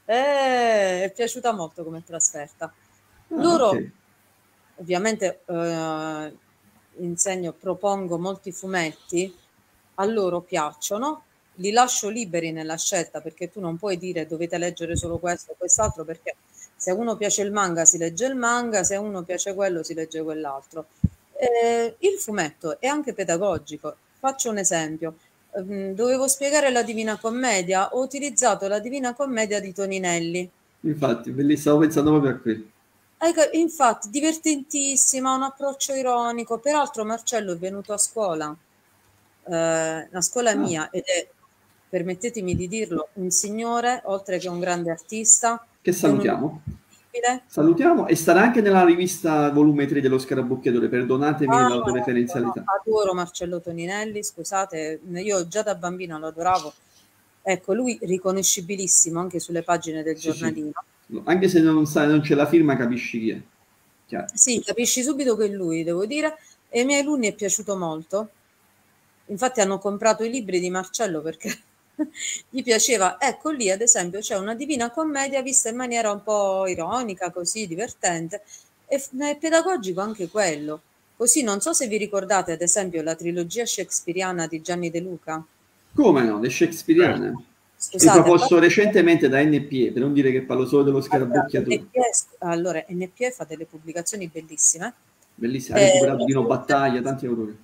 Eh, è piaciuta molto come trasferta. Ah, Loro, okay. Ovviamente, eh, insegno, propongo molti fumetti, a loro piacciono, li lascio liberi nella scelta perché tu non puoi dire dovete leggere solo questo o quest'altro perché se uno piace il manga si legge il manga, se uno piace quello si legge quell'altro. Eh, il fumetto è anche pedagogico. Faccio un esempio. Eh, dovevo spiegare la Divina Commedia, ho utilizzato la Divina Commedia di Toninelli. Infatti, bellissimo, stavo pensando proprio a quello. Infatti, divertentissima, un approccio ironico. Peraltro Marcello è venuto a scuola, eh, la scuola ah. mia, ed è permettetemi di dirlo, un signore, oltre che un grande artista. Che salutiamo. Salutiamo e starà anche nella rivista volume 3 dello Scarabocchiatore, perdonatemi ah, l'autoreferenzialità. No, adoro Marcello Toninelli, scusate, io già da bambino lo adoravo. Ecco, lui riconoscibilissimo anche sulle pagine del sì, giornalino. Sì. Anche se non, sai, non c'è la firma, capisci chi è. Chiaro. Sì, capisci subito che è lui, devo dire. E ai miei alunni è piaciuto molto. Infatti hanno comprato i libri di Marcello perché gli piaceva, ecco lì ad esempio c'è una Divina Commedia vista in maniera un po' ironica, così divertente, e è pedagogico anche quello. Così non so se vi ricordate ad esempio la trilogia shakespeariana di Gianni De Luca. Come no, le shakespeariane? Scusate, proposto ma... recentemente da NPE, per non dire che parlo solo dello scarabocchiatore. Allora, NPE fa delle pubblicazioni bellissime. Bellissime, ha recuperato Dino Battaglia, tanti autori.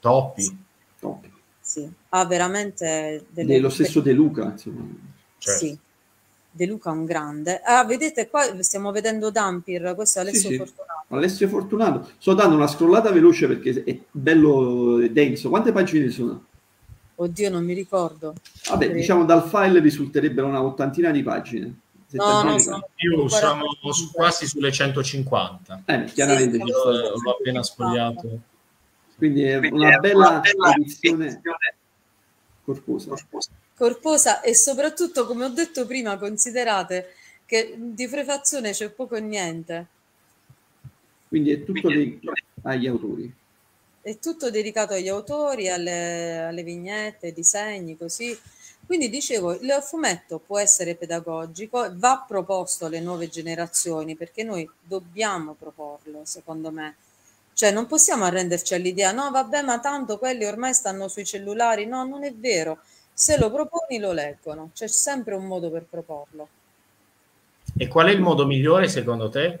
Toppi. Toppi sì, ha veramente delle... Lo stesso De Luca, insomma. Certo. Sì, De Luca è un grande. Ah, vedete qua stiamo vedendo Dampir, questo è Alessio sì, Fortunato. Sì. Alessio Fortunato. Sto dando una scrollata veloce perché è bello denso. Quante pagine sono? Oddio, non mi ricordo. Vabbè, Credo. diciamo dal file risultererebbe una ottantina di pagine. No, no, sono più, siamo quasi sulle 150. Eh, chiaramente. Sì, l'ho appena sfogliato. Quindi è una, bella una bella edizione corposa. corposa. e soprattutto, come ho detto prima, considerate che di prefazione c'è poco e niente. Quindi è tutto dedicato agli autori. È tutto dedicato agli autori, alle, alle vignette, ai disegni, così. Quindi dicevo, il fumetto può essere pedagogico, va proposto alle nuove generazioni perché noi dobbiamo proporlo, secondo me cioè non possiamo arrenderci all'idea, no vabbè ma tanto quelli ormai stanno sui cellulari, no non è vero, se lo proponi lo leggono, c'è sempre un modo per proporlo. E qual è il modo migliore secondo te?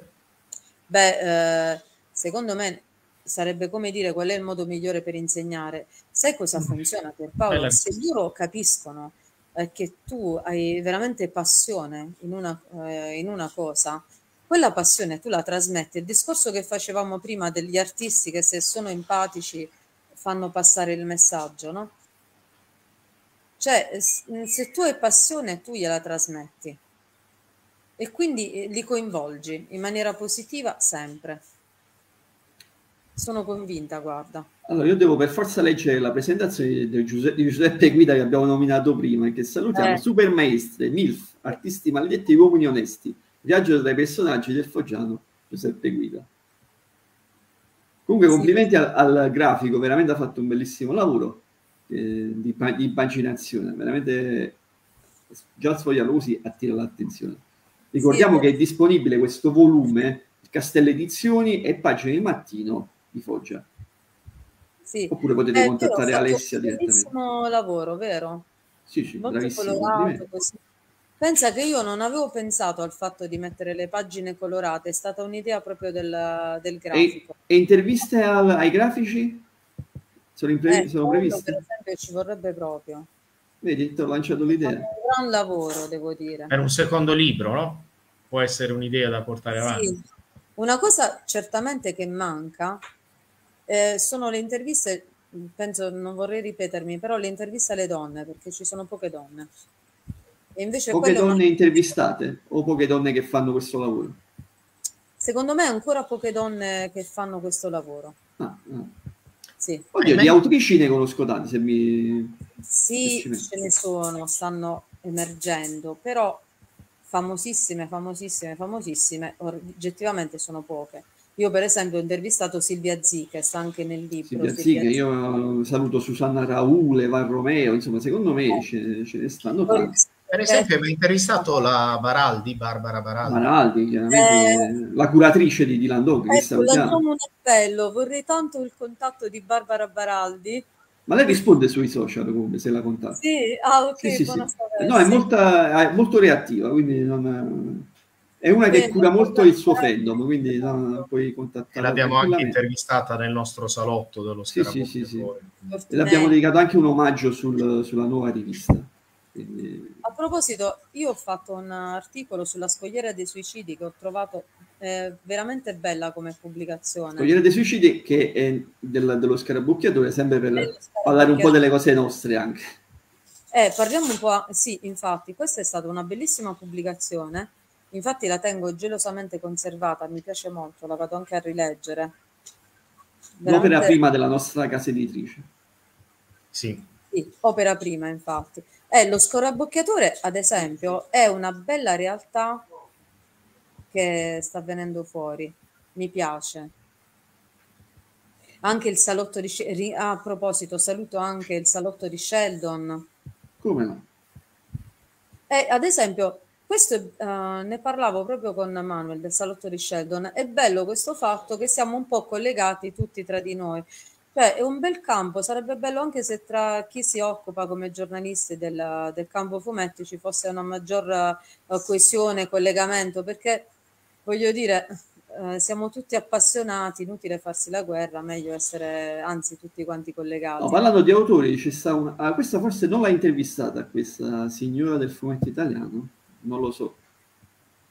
Beh, eh, secondo me sarebbe come dire qual è il modo migliore per insegnare. Sai cosa mm. funziona per Paolo? Se loro capiscono eh, che tu hai veramente passione in una, eh, in una cosa, quella passione tu la trasmetti. Il discorso che facevamo prima degli artisti che se sono empatici fanno passare il messaggio, no? Cioè, se tu hai passione, tu gliela trasmetti e quindi eh, li coinvolgi in maniera positiva sempre. Sono convinta, guarda. Allora, io devo per forza leggere la presentazione di Giuseppe, di Giuseppe Guida che abbiamo nominato prima, che salutiamo, eh. super maestre, MILF, artisti maledetti e uomini onesti Viaggio tra i personaggi del Foggiano Giuseppe Guida. Comunque sì. complimenti al, al, grafico, veramente ha fatto un bellissimo lavoro eh, di, di immaginazione, veramente già sfogliarlo così attira l'attenzione. Ricordiamo sì, che è disponibile questo volume, Castello Edizioni e Pagine del Mattino di Foggia. Sì. Oppure potete eh, contattare Alessia direttamente. Bellissimo lavoro, vero? Sì, sì, molto colorato così. Pensa che io non avevo pensato al fatto di mettere le pagine colorate, è stata un'idea proprio del, del grafico. E, e interviste al, ai grafici? Sono, impre- eh, sono previste? Per esempio ci vorrebbe proprio. Vedi, ti ho lanciato l'idea. È un gran lavoro, devo dire. Per un secondo libro, no? Può essere un'idea da portare avanti. Sì. Una cosa certamente che manca eh, sono le interviste, penso, non vorrei ripetermi, però le interviste alle donne, perché ci sono poche donne. E invece poche donne man- intervistate o poche donne che fanno questo lavoro? Secondo me ancora poche donne che fanno questo lavoro. Ah, ah. Sì. Oddio, di autrici ne conosco tanti, se mi... Sì, ce ne sono, stanno emergendo, però famosissime, famosissime, famosissime, oggettivamente sono poche. Io per esempio ho intervistato Silvia Zì, che sta anche nel libro. Silvia che io saluto Susanna Raule, Van Romeo, insomma secondo me eh. ce, ce ne stanno tanti. Per esempio, mi ha intervistato la Baraldi, Barbara Baraldi. Baraldi, chiaramente, eh, la curatrice di Dylan Dog. Ecco, lanciamo un appello, vorrei tanto il contatto di Barbara Baraldi. Ma lei risponde sui social comunque se la contatti. Sì, ah ok, sì, sì, sì. No, è, molta, è molto reattiva, quindi non... È una che cura molto il suo fandom, quindi no, puoi contattare. L'abbiamo anche intervistata nel nostro salotto dello sì, sì, sì, sì. E l'abbiamo dedicato anche un omaggio sul, sulla nuova rivista. Quindi... A proposito, io ho fatto un articolo sulla scogliera dei suicidi che ho trovato eh, veramente bella come pubblicazione. Scogliera dei suicidi che è del, dello scarabocchiatore, sempre per parlare un po' delle cose nostre anche. Eh, parliamo un po', sì, infatti, questa è stata una bellissima pubblicazione, infatti la tengo gelosamente conservata, mi piace molto, la vado anche a rileggere. Veramente... L'opera prima della nostra casa editrice. Sì. Sì, opera prima, infatti. Eh, lo scorabocchiatore, ad esempio, è una bella realtà che sta venendo fuori. Mi piace. Anche il salotto di a proposito, saluto anche il salotto di Sheldon. Come no? Eh, ad esempio, questo uh, ne parlavo proprio con Manuel del salotto di Sheldon. È bello questo fatto che siamo un po' collegati tutti tra di noi. Cioè, è un bel campo, sarebbe bello anche se tra chi si occupa come giornalisti del, del campo fumetti ci fosse una maggior uh, coesione, collegamento, perché voglio dire, uh, siamo tutti appassionati, inutile farsi la guerra, meglio essere anzi tutti quanti collegati. No, parlando di autori, ci sta una... Ah, questa forse non l'ha intervistata, questa signora del fumetto italiano, non lo so.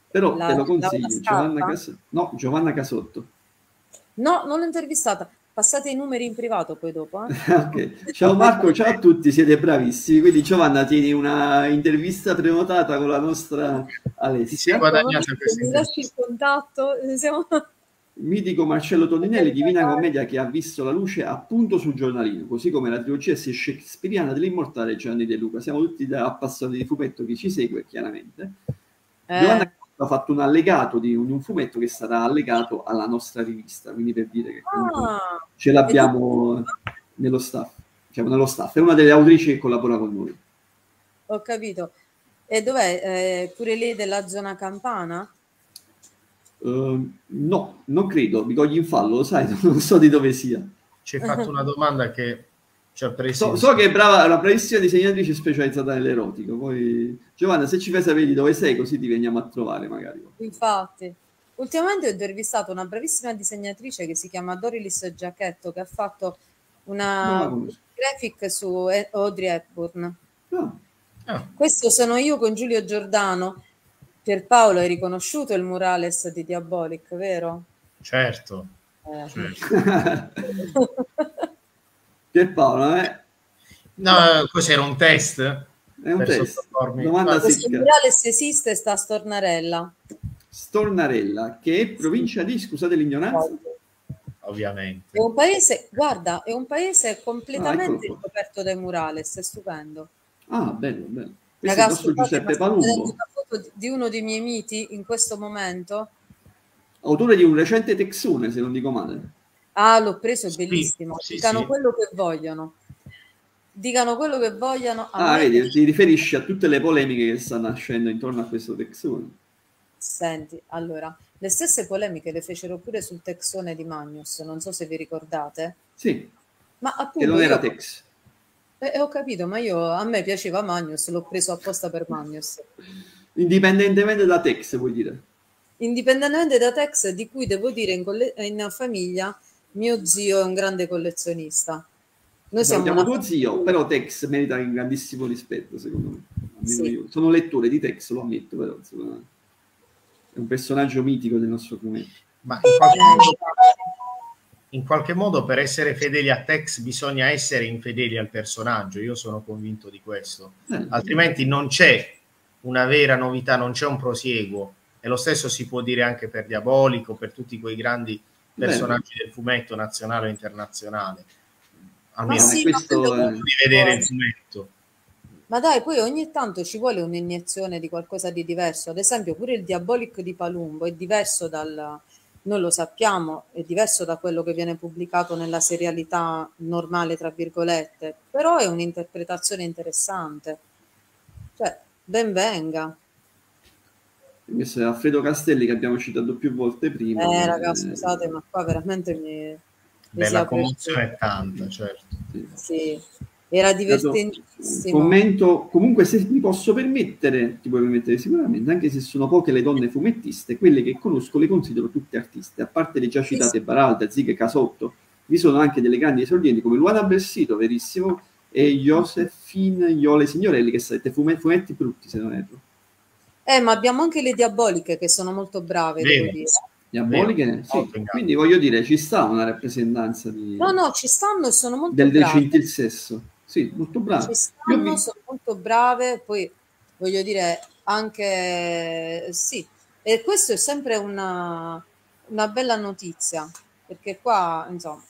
Però la, te lo consiglio, Giovanna, Cas... no, Giovanna Casotto. No, non l'ho intervistata. Passate i numeri in privato poi dopo. Eh? okay. Ciao Marco, ciao a tutti, siete bravissimi. Quindi Giovanna, tieni una intervista prenotata con la nostra Alessia. Mi lasci il contatto. Siamo... Mitico Marcello Toninelli, Divina Commedia che ha visto la luce appunto sul giornalino, così come la trilogia shakespeariana dell'immortale Gianni De Luca. Siamo tutti appassionati di fumetto, chi ci segue chiaramente. Eh. Giovanna ha fatto un allegato di un, un, fumetto che sarà allegato alla nostra rivista, quindi per dire che ah, ce l'abbiamo nello staff, diciamo nello staff, è una delle autrici che collabora con noi. Ho capito. E dov'è? Eh, pure lì della zona campana? Uh, no, non credo, mi cogli in fallo, lo sai, non so di dove sia. Ci hai fatto una domanda che So, so, che è brava, una bravissima disegnatrice specializzata nell'erotico. Poi, Giovanna, se ci fai sapere dove sei, così ti veniamo a trovare magari. Infatti, ultimamente ho intervistato una bravissima disegnatrice che si chiama Dorilis Giacchetto, che ha fatto una graphic su Audrey Hepburn. Ah. Ah. Questo sono io con Giulio Giordano. Per Paolo hai riconosciuto il murales di Diabolic, vero? Certo. Eh. certo. Pierpaolo, eh? No, cos'era un test? È un test. Domanda Questo murale se esiste sta a Stornarella. Stornarella, che è provincia di, scusate l'ignoranza? Ovviamente. È un paese, guarda, è un paese completamente ah, ricoperto dai murales, è stupendo. Ah, bello, bello. Questo Ragazzi, è Giuseppe Palumbo. Di uno dei miei miti in questo momento. Autore di un recente texone, se non dico male. Ah, l'ho preso, è bellissimo. Sì, Dicano sì. quello che vogliono. Dicano quello che vogliono. Ah, vedi, ti riferisci a tutte le polemiche che stanno nascendo intorno a questo texone. Senti, allora, le stesse polemiche le fecero pure sul texone di Magnus, non so se vi ricordate. Sì. Ma appunto... Che non era tex. Eh, ho capito, ma io a me piaceva Magnus, l'ho preso apposta per Magnus. Indipendentemente da Tex, vuoi dire? Indipendentemente da Tex, di cui devo dire in, coll- in famiglia, mio zio è un grande collezionista. Noi siamo tuo zio, però Tex merita un grandissimo rispetto, secondo me. Sì. Sono lettore di Tex, lo ammetto, però insomma, è un personaggio mitico del nostro fumetto. Ma in qualche, modo, in qualche modo per essere fedeli a Tex bisogna essere infedeli al personaggio, io sono convinto di questo. Eh. Altrimenti non c'è una vera novità, non c'è un prosieguo. E lo stesso si può dire anche per Diabolico, per tutti quei grandi personaggi Beh. del fumetto nazionale o internazionale. Almeno sì, questo è... di vedere il fumetto. Ma dai, poi ogni tanto ci vuole un'iniezione di qualcosa di diverso. Ad esempio, pure il Diabolic di Palumbo è diverso dal, noi lo sappiamo, è diverso da quello che viene pubblicato nella serialità normale, tra virgolette, però è un'interpretazione interessante. Cioè, ben venga. Questo è Alfredo Castelli che abbiamo citato più volte prima. Eh, ragazzi, scusate, ma qua veramente mi... Beh, la commozione è tanta, certo. Sì. sì. Era divertentissimo. Commento, comunque se mi posso permettere, ti puoi permettere sicuramente, anche se sono poche le donne fumettiste, quelle che conosco le considero tutte artiste, a parte le già citate sì. Baralda, Zighe, Casotto, vi sono anche delle grandi esordienti come Luana Bessito, verissimo, e Josephine Iole Signorelli, che siete fumetti, fumetti brutti se non erro. Eh, ma abbiamo anche le diaboliche che sono molto brave, Bene. devo dire. Diaboliche, sì. Quindi voglio dire, ci sta una rappresentanza di... No, no, ci stanno e sono molto del brave. Del il sesso. Sì, molto brave. Stanno, sono molto brave, poi voglio dire anche sì, e questo è sempre una, una bella notizia, perché qua, insomma,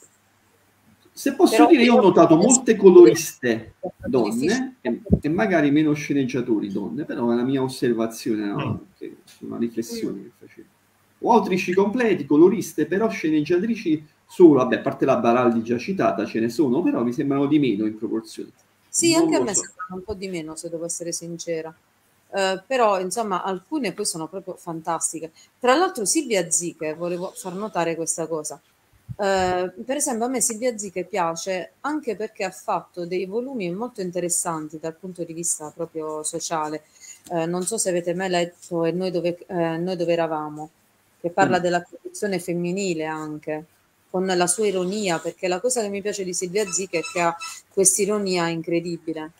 se posso Però dire, io ho notato molte coloriste donne e, e, magari meno sceneggiatori donne, però è la mia osservazione, no? Mm. che, una riflessione mm. che facevo. O autrici completi, coloriste, però sceneggiatrici solo, vabbè, a parte la Baraldi già citata, ce ne sono, però mi sembrano di meno in proporzione. Sì, non anche a me so. sembrano un po' di meno, se devo essere sincera. Uh, però insomma alcune poi sono proprio fantastiche. Tra l'altro Silvia Ziche, volevo far notare questa cosa. Uh, per esempio a me Silvia Ziche piace anche perché ha fatto dei volumi molto interessanti dal punto di vista proprio sociale. Uh, non so se avete mai letto E noi dove, noi dove eravamo, che parla mm. della condizione femminile anche con la sua ironia, perché la cosa che mi piace di Silvia Zic è che ha questa ironia incredibile.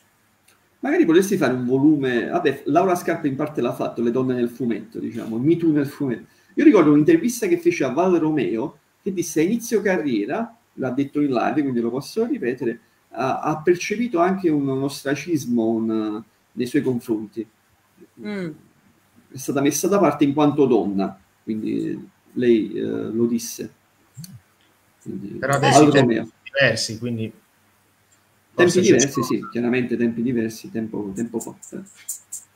Magari potresti fare un volume, vabbè, Laura Scarpa in parte l'ha fatto, Le donne nel fumetto, diciamo, Me Too nel fumetto. Io ricordo un'intervista che fece a Val Romeo, che disse a inizio carriera, l'ha detto in live, quindi lo posso ripetere, ha, ha percepito anche un, un ostracismo un, nei suoi confronti. Mm. È stata messa da parte in quanto donna, quindi lei eh, lo disse. Quindi, Però adesso tempi diversi, quindi... Tempi diversi, sì, chiaramente tempi diversi, tempo, tempo fa.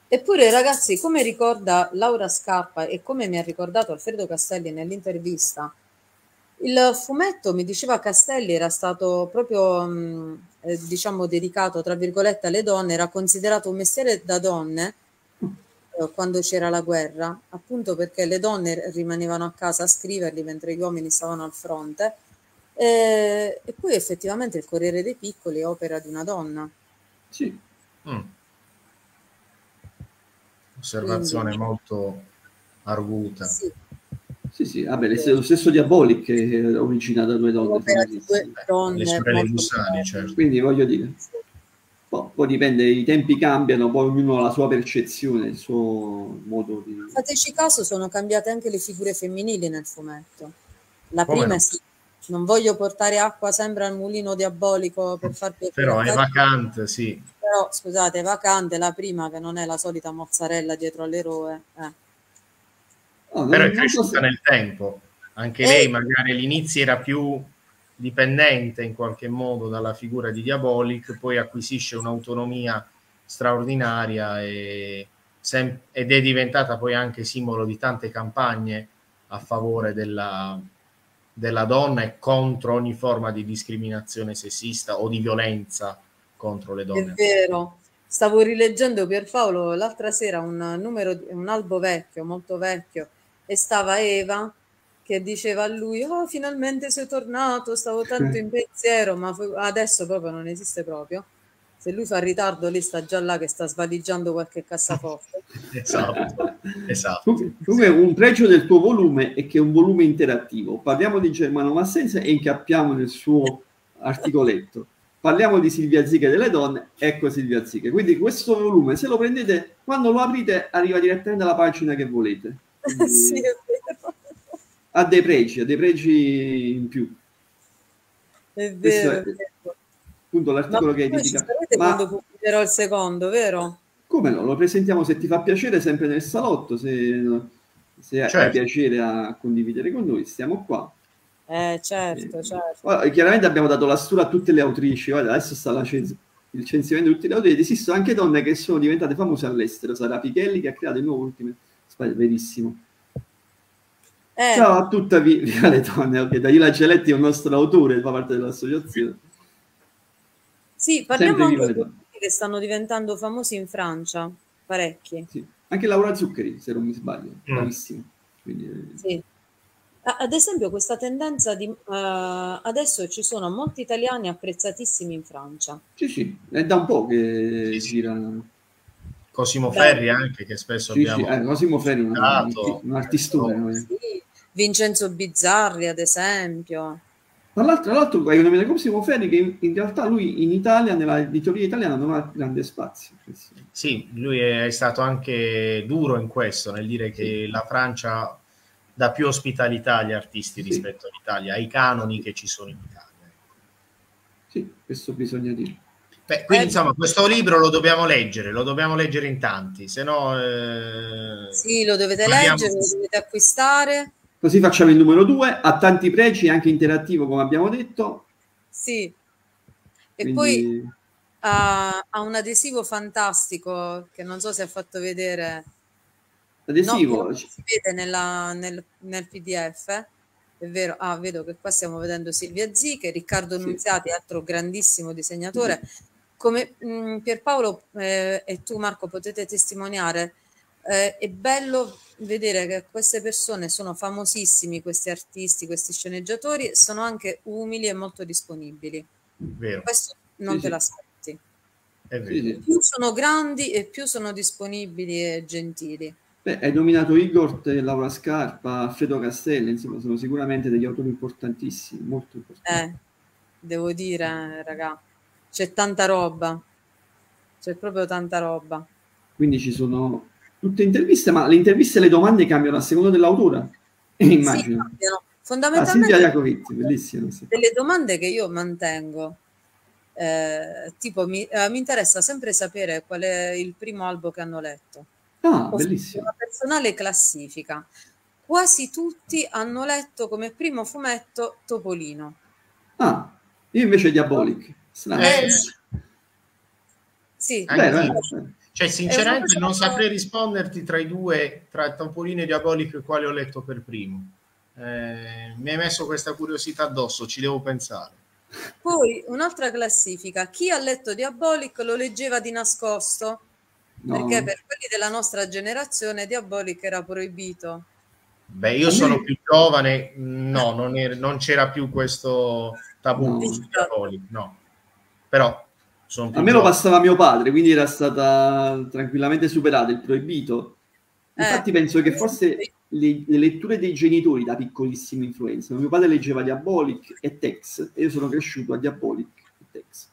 Eppure ragazzi, come ricorda Laura Scarpa e come mi ha ricordato Alfredo Castelli nell'intervista, il fumetto, mi diceva Castelli, era stato proprio, mh, eh, diciamo, dedicato, tra virgolette, alle donne, era considerato un mestiere da donne eh, quando c'era la guerra, appunto perché le donne rimanevano a casa a scriverli mentre gli uomini stavano al fronte eh, e poi effettivamente il Corriere dei Piccoli è opera di una donna. Sì. Mm. Osservazione Quindi, molto arguta. Sì. Sì, sì, vabbè, ah, lo stesso Diabolic che è originato da due donne. Due donne le sorelle Lusani, certo. Quindi voglio dire, poi, poi, dipende, i tempi cambiano, poi ognuno ha la sua percezione, il suo modo di... Fateci caso, sono cambiate anche le figure femminili nel fumetto. La Come prima no? è non voglio portare acqua sempre al mulino diabolico per far piacere. Però è vacante, sì. Però scusate, è vacante la prima che non è la solita mozzarella dietro all'eroe. Eh. Oh, Però è cresciuta so... nel tempo. Anche e... lei magari all'inizio era più dipendente in qualche modo dalla figura di Diabolic, poi acquisisce un'autonomia straordinaria e sem- ed è diventata poi anche simbolo di tante campagne a favore della, della donna e contro ogni forma di discriminazione sessista o di violenza contro le donne. È vero. Stavo rileggendo Pierpaolo l'altra sera un numero, un albo vecchio, molto vecchio, e stava Eva che diceva a lui: Oh, finalmente sei tornato, stavo tanto in pensiero, ma adesso proprio non esiste proprio. Se lui fa ritardo, lì sta già là che sta svaligiando qualche cassaforte. esatto, esatto. Comunque, un pregio del tuo volume è che è un volume interattivo. Parliamo di Germano Massenza e incappiamo nel suo articoletto. Parliamo di Silvia Ziche delle donne, ecco Silvia Ziche. Quindi questo volume, se lo prendete, quando lo aprite, arriva direttamente alla pagina che volete. Quindi, sì, è vero. Ha dei pregi, ha dei pregi in più. È vero, è, è appunto l'articolo che hai dedicato. Ma quando pubblicherò il secondo, vero? Come no? Lo presentiamo se ti fa piacere sempre nel salotto, se, se certo. hai piacere a condividere con noi, stiamo qua. Eh, certo, eh, certo. Allora, chiaramente abbiamo dato la stura a tutte le autrici, Guarda, adesso sta la cens- il censimento di tutte le autrici, esistono anche donne che sono diventate famose all'estero, Sara Pichelli che ha creato il nuovo ultimo, verissimo eh. Ciao a tutta via le donne, ok, Danila Celetti è un nostro autore, fa parte dell'associazione. Sì, parliamo anche di che stanno diventando famosi in Francia, parecchi. Sì. Anche Laura Zuccheri, se non mi sbaglio, mm. bravissimo. Quindi... Sì. Ad esempio, questa tendenza di uh, adesso ci sono molti italiani apprezzatissimi in Francia. Sì, sì, è da un po' che sì, girano. Cosimo Ferri anche, che spesso sì, abbiamo... Sì, eh, Cosimo Ferri, un, un artistone. Sì, Vincenzo Bizzarri, ad esempio. Tra l'altro, tra l'altro hai nominato Cosimo Ferri che in, in, realtà lui in Italia, nella editoria italiana, non ha grande spazio. Sì, lui è stato anche duro in questo, nel dire che sì. la Francia dà più ospitalità agli artisti sì. rispetto all'Italia, ai canoni che ci sono in Italia. Sì, questo bisogna dire. Beh, quindi eh, insomma questo libro lo dobbiamo leggere, lo dobbiamo leggere in tanti, se no... Eh, sì, lo dovete leggere, lo dovete acquistare. Così facciamo il numero due, ha tanti pregi, anche interattivo come abbiamo detto. Sì, e Quindi... poi ha, ha, un adesivo fantastico che non so se ha fatto vedere. Adesivo? No, si vede nella, nel, nel, PDF. È vero, ah, vedo che qua stiamo vedendo Silvia Ziche, Riccardo Nunziati, sì. altro grandissimo disegnatore. Sì. Come mh, mm, Pierpaolo eh, e tu Marco potete testimoniare, eh, è bello vedere che queste persone sono famosissimi, questi artisti, questi sceneggiatori, sono anche umili e molto disponibili. Vero. Questo non sì, te l'aspetti. È vero. Più sono grandi e più sono disponibili e gentili. Beh, hai nominato Igor, Laura Scarpa, Alfredo Castelli, insomma, sono sicuramente degli autori importantissimi, molto importanti. Eh, devo dire, raga, c'è tanta roba, c'è proprio tanta roba. Quindi ci sono tutte interviste, ma le interviste e le domande cambiano a seconda dell'autore, immagino. Sì, cambiano. Fondamentalmente, ah, Iacovitti, bellissimo. Sì. Delle domande che io mantengo, eh, tipo mi, eh, mi, interessa sempre sapere qual è il primo albo che hanno letto. Ah, Ho bellissimo. Una personale classifica. Quasi tutti hanno letto come primo fumetto Topolino. Ah, io invece Diabolic. Eh, sì, Beh, cioè, sinceramente non saprei risponderti tra i due, tra Topolino e Diabolico, quale ho letto per primo. Eh, mi hai messo questa curiosità addosso, ci devo pensare. Poi un'altra classifica, chi ha letto Diabolic lo leggeva di nascosto, no. perché per quelli della nostra generazione Diabolic era proibito. Beh, io sono più giovane, no, non, era, non c'era più questo tabù no. su Diabolic, no. Però a me lo passava mio padre, quindi era stata tranquillamente superata il proibito. Infatti eh, penso che forse le, le, letture dei genitori da piccolissimo influenzano. Mio padre leggeva Diabolic e Tex e io sono cresciuto a Diabolic e Tex.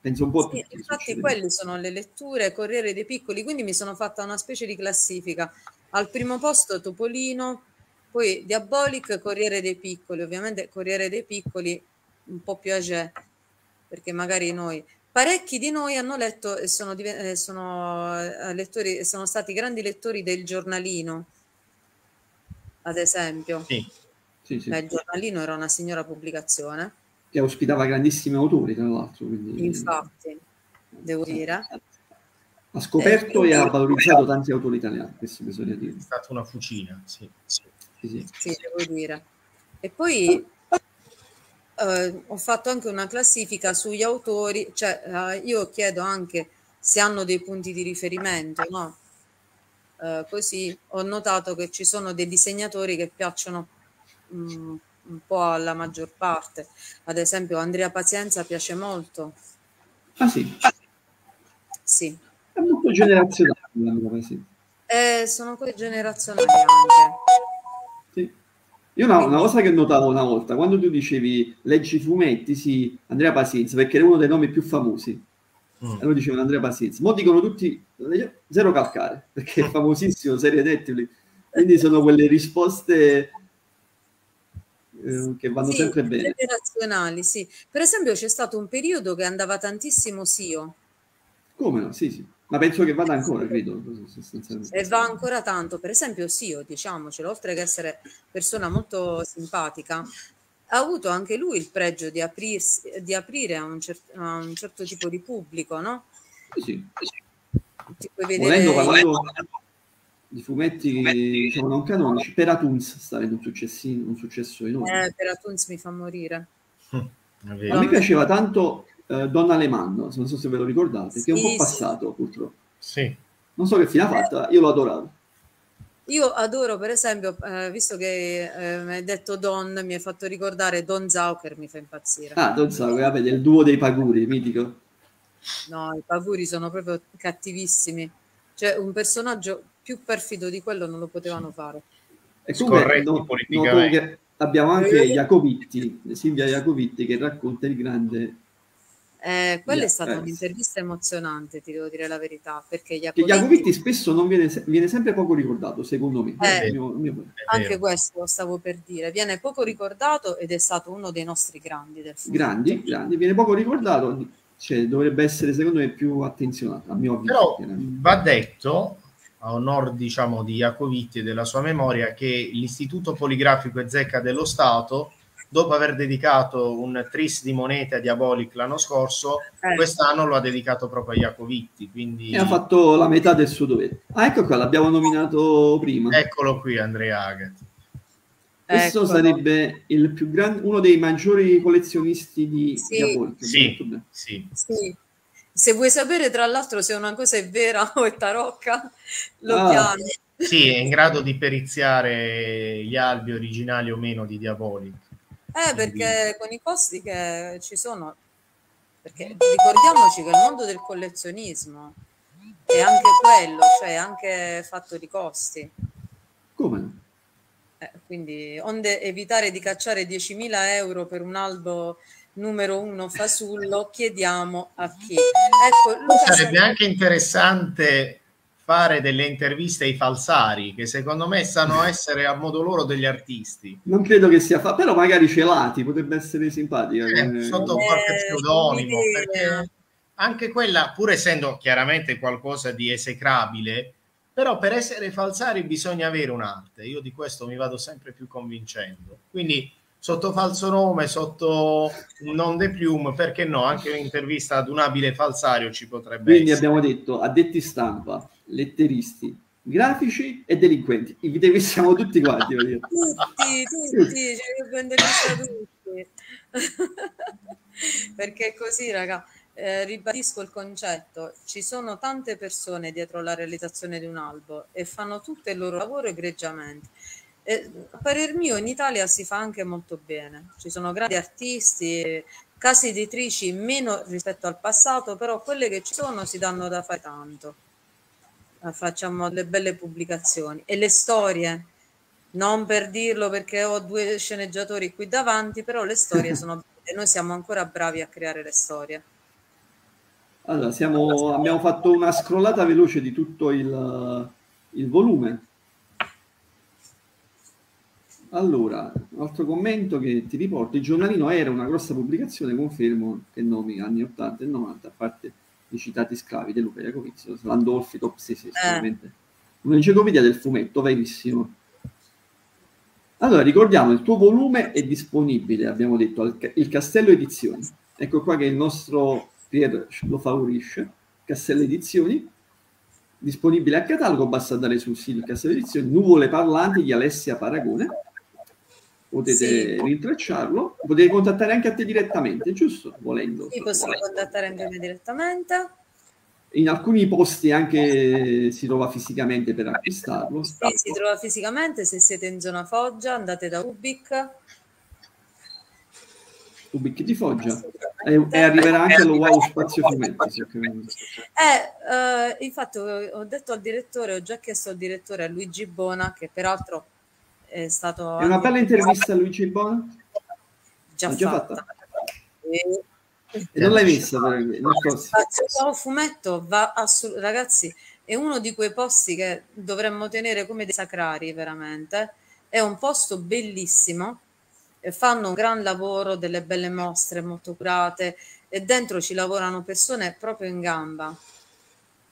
Penso un po' sì, tutti. Infatti quelle sono le letture Corriere dei Piccoli, quindi mi sono fatta una specie di classifica. Al primo posto Topolino, poi Diabolic, Corriere dei Piccoli. Ovviamente Corriere dei Piccoli un po' più agé, perché magari noi parecchi di noi hanno letto e sono, eh, sono, eh, lettori, sono stati grandi lettori del giornalino, ad esempio. Sì. Sì, sì. Beh, il giornalino era una signora pubblicazione. Che ospitava grandissimi autori, tra l'altro. Quindi... Infatti, devo dire. Ha scoperto eh, e ha valorizzato tanti autori italiani, questo bisogna dire. È stata una fucina, sì. Sì, sì. sì devo dire. E poi eh, ho fatto anche una classifica sugli autori, cioè eh, io chiedo anche se hanno dei punti di riferimento, no? Eh, così ho notato che ci sono dei disegnatori che piacciono mh, mm, un po' alla maggior parte. Ad esempio Andrea Pazienza piace molto. Ah sì? Sì. È molto generazionale Andrea Pazienza. Eh, sono quelle generazionali anche. Io una, una, cosa che notavo una volta, quando tu dicevi leggi fumetti, sì, Andrea Pazienza, perché era uno dei nomi più famosi. Mm. Allora dicevano Andrea Pazienza. Mo dicono tutti zero calcare, perché è famosissimo, serie Netflix. Quindi sono quelle risposte eh, che vanno sì, sempre bene. Generazionali, sì. Per esempio c'è stato un periodo che andava tantissimo SIO. Come no? Sì, sì. Ma penso che vada ancora, credo. E va ancora tanto. Per esempio SIO, diciamocelo, oltre che essere persona molto simpatica, ha avuto anche lui il pregio di, aprirsi, di aprire a un, cer- a un, certo tipo di pubblico, no? Sì, sì. Ti puoi vedere... Volendo, parlando di fumetti, fumetti diciamo, non canonici, per Atuns sta avendo un, un successo enorme. Eh, per Atuns mi fa morire. a me piaceva tanto uh, Donna Alemanno, non so se ve lo ricordate, sì, che è un po' passato sì. purtroppo. Sì. Non so che fine ha fatto, io lo adoravo. Io adoro, per esempio, eh, visto che eh, mi hai detto Don, mi hai fatto ricordare Don Zauker, mi fa impazzire. Ah, Don Zauker, vabbè, del duo dei Paguri, mitico. No, i Paguri sono proprio cattivissimi. Cioè, un personaggio più perfido di quello non lo potevano fare. E comunque, no, politicamente. abbiamo anche Iacovitti, Silvia Iacovitti, che racconta il grande eh, quella yeah, è stata eh. un'intervista emozionante, ti devo dire la verità, perché Jacovitti, Jacovitti spesso non viene, viene, sempre poco ricordato, secondo me. Eh, mio, mio... Anche questo lo stavo per dire, viene poco ricordato ed è stato uno dei nostri grandi del film. Grandi, grandi, viene poco ricordato, cioè, dovrebbe essere secondo me più attenzionato, a mio avviso. Però va detto, a onore diciamo, di Jacovitti e della sua memoria, che l'Istituto Poligrafico e Zecca dello Stato dopo aver dedicato un tris di monete a Diabolic l'anno scorso, eh. quest'anno lo ha dedicato proprio a Iacovitti. Quindi... E ha fatto la metà del suo dovere. Ah, ecco qua, l'abbiamo nominato prima. Eccolo qui, Andrea Agat. Questo Eccolo. sarebbe il più grande, uno dei maggiori collezionisti di sì. Diabolic. Sì, sì. sì. Se vuoi sapere, tra l'altro, se una cosa è vera o è tarocca, lo ah. chiami. Sì, è in grado di periziare gli albi originali o meno di Diabolic. Eh, perché con i costi che ci sono, perché ricordiamoci che il mondo del collezionismo è anche quello, cioè anche fatto di costi. Come? Eh, quindi, onde evitare di cacciare 10.000 euro per un albo numero uno fasullo, chiediamo a chi. Ecco, Luca Sarebbe anche interessante fare delle interviste ai falsari che secondo me sanno essere a modo loro degli artisti. Non credo che sia fa, però magari celati, potrebbe essere simpatica. Eh, sotto eh, qualche pseudonimo, perché anche quella, pur essendo chiaramente qualcosa di esecrabile, però per essere falsari bisogna avere un'arte. Io di questo mi vado sempre più convincendo. Quindi sotto falso nome, sotto non de plume, perché no? Anche un'intervista ad un abile falsario ci potrebbe Quindi essere. abbiamo detto addetti stampa, letteristi, grafici e delinquenti. I vi siamo tutti quanti. tutti, tutti, cioè, tutti. Perché è così, raga. Eh, ribadisco il concetto, ci sono tante persone dietro la realizzazione di un albo e fanno tutto il loro lavoro egregiamente. E, a parer mio in Italia si fa anche molto bene, ci sono grandi artisti, case editrici meno rispetto al passato, però quelle che ci sono si danno da fare tanto. Eh, facciamo le belle pubblicazioni. E le storie non per dirlo perché ho due sceneggiatori qui davanti però le storie sono belle. Noi siamo ancora bravi a creare le storie. Allora siamo, abbiamo fatto una scrollata veloce di tutto il, il volume allora, un altro commento che ti riporto, il giornalino era una grossa pubblicazione, confermo che nomi anni 80 e 90, a parte i citati scavi di Luca Iacovizio, Landolfi, Top 6, sicuramente. Eh. Un'enciclopedia del fumetto, verissimo. Allora, ricordiamo, il tuo volume è disponibile, abbiamo detto, al, il Castello Edizioni. Ecco qua che il nostro Pier lo favorisce, Castello Edizioni, disponibile a catalogo, basta andare sul sito Castello Edizioni, Nuvole Parlanti di Alessia Paragone, potete sì. rintracciarlo, potete contattare anche a te direttamente, giusto? Volendo. Sì, posso volendo. contattare anche me direttamente. In alcuni posti anche si trova fisicamente per acquistarlo. Sì, si trova fisicamente, se siete in zona Foggia andate da Ubic. Ubic di Foggia. E, e, arriverà anche allo wow spazio fumetti. Eh, eh, infatti ho, detto al direttore, ho già chiesto al direttore a Luigi Bona, che peraltro è stato... È una bella intervista a Luigi Bona? Già, già fatta. fatta. E, e non l'hai messa per il wow fumetto va assolutamente... Ragazzi, è uno di quei posti che dovremmo tenere come dei sacrari, veramente. È un posto bellissimo fanno un gran lavoro, delle belle mostre molto curate e dentro ci lavorano persone proprio in gamba,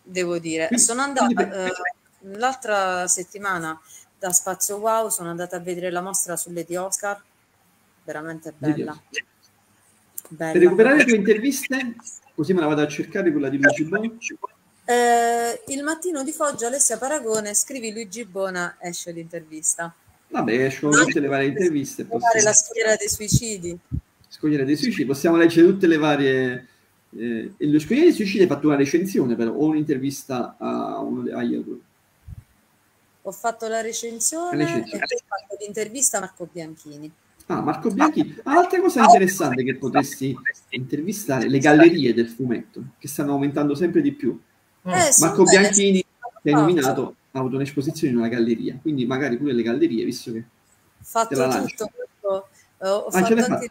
devo dire. Sono andata eh, l'altra settimana da Spazio Wow, sono andata a vedere la mostra sulle di Oscar, veramente bella. bella. Per recuperare le tue interviste, così me la vado a cercare quella di Luigi Bona. Eh, il mattino di Foggia, Alessia Paragone, scrivi Luigi Bona, esce l'intervista. Vabbè, escono tutte le varie interviste. Possiamo... La scogliera dei suicidi. Scogliera dei suicidi, possiamo leggere tutte le varie... Eh, lo Scogliera dei suicidi hai fatto una recensione però, o un'intervista a uno agli autori? Ho fatto la recensione, la recensione. e ho fatto l'intervista a Marco Bianchini. Ah, Marco Bianchini. Ah, altra cosa interessante che potresti intervistare, le gallerie del fumetto, che stanno aumentando sempre di più. Eh, Marco Bianchini ti hai nominato ha avuto un'esposizione in una galleria, quindi magari pure le gallerie, visto che fatto tutto, tutto. Ho, ah, fatto anche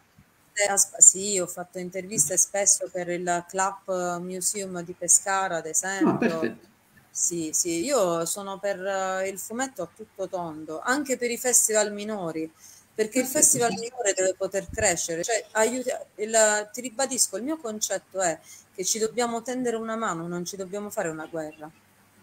sì, ho fatto interviste spesso per il Club Museum di Pescara, ad esempio. Ah, sì, sì, io sono per uh, il fumetto a tutto tondo, anche per i festival minori, perché il festival minore deve poter crescere. Cioè, aiuta, il, ti ribadisco, il mio concetto è che ci dobbiamo tendere una mano, non ci dobbiamo fare una guerra.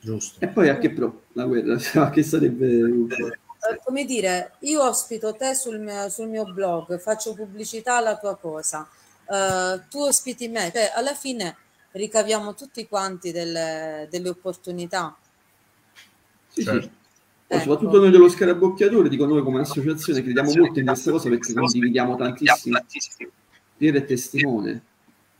Giusto. E poi a che pro la guerra? Cioè, che sarebbe... Eh, come dire, io ospito te sul mio, sul mio blog, faccio pubblicità alla tua cosa, uh, tu ospiti me, cioè alla fine ricaviamo tutti quanti delle, delle opportunità. Sì, certo. sì. Ecco. Soprattutto noi dello scarabocchiatore, dico noi come associazione, crediamo molto in questa cosa perché condividiamo tantissimo. Piero è testimone,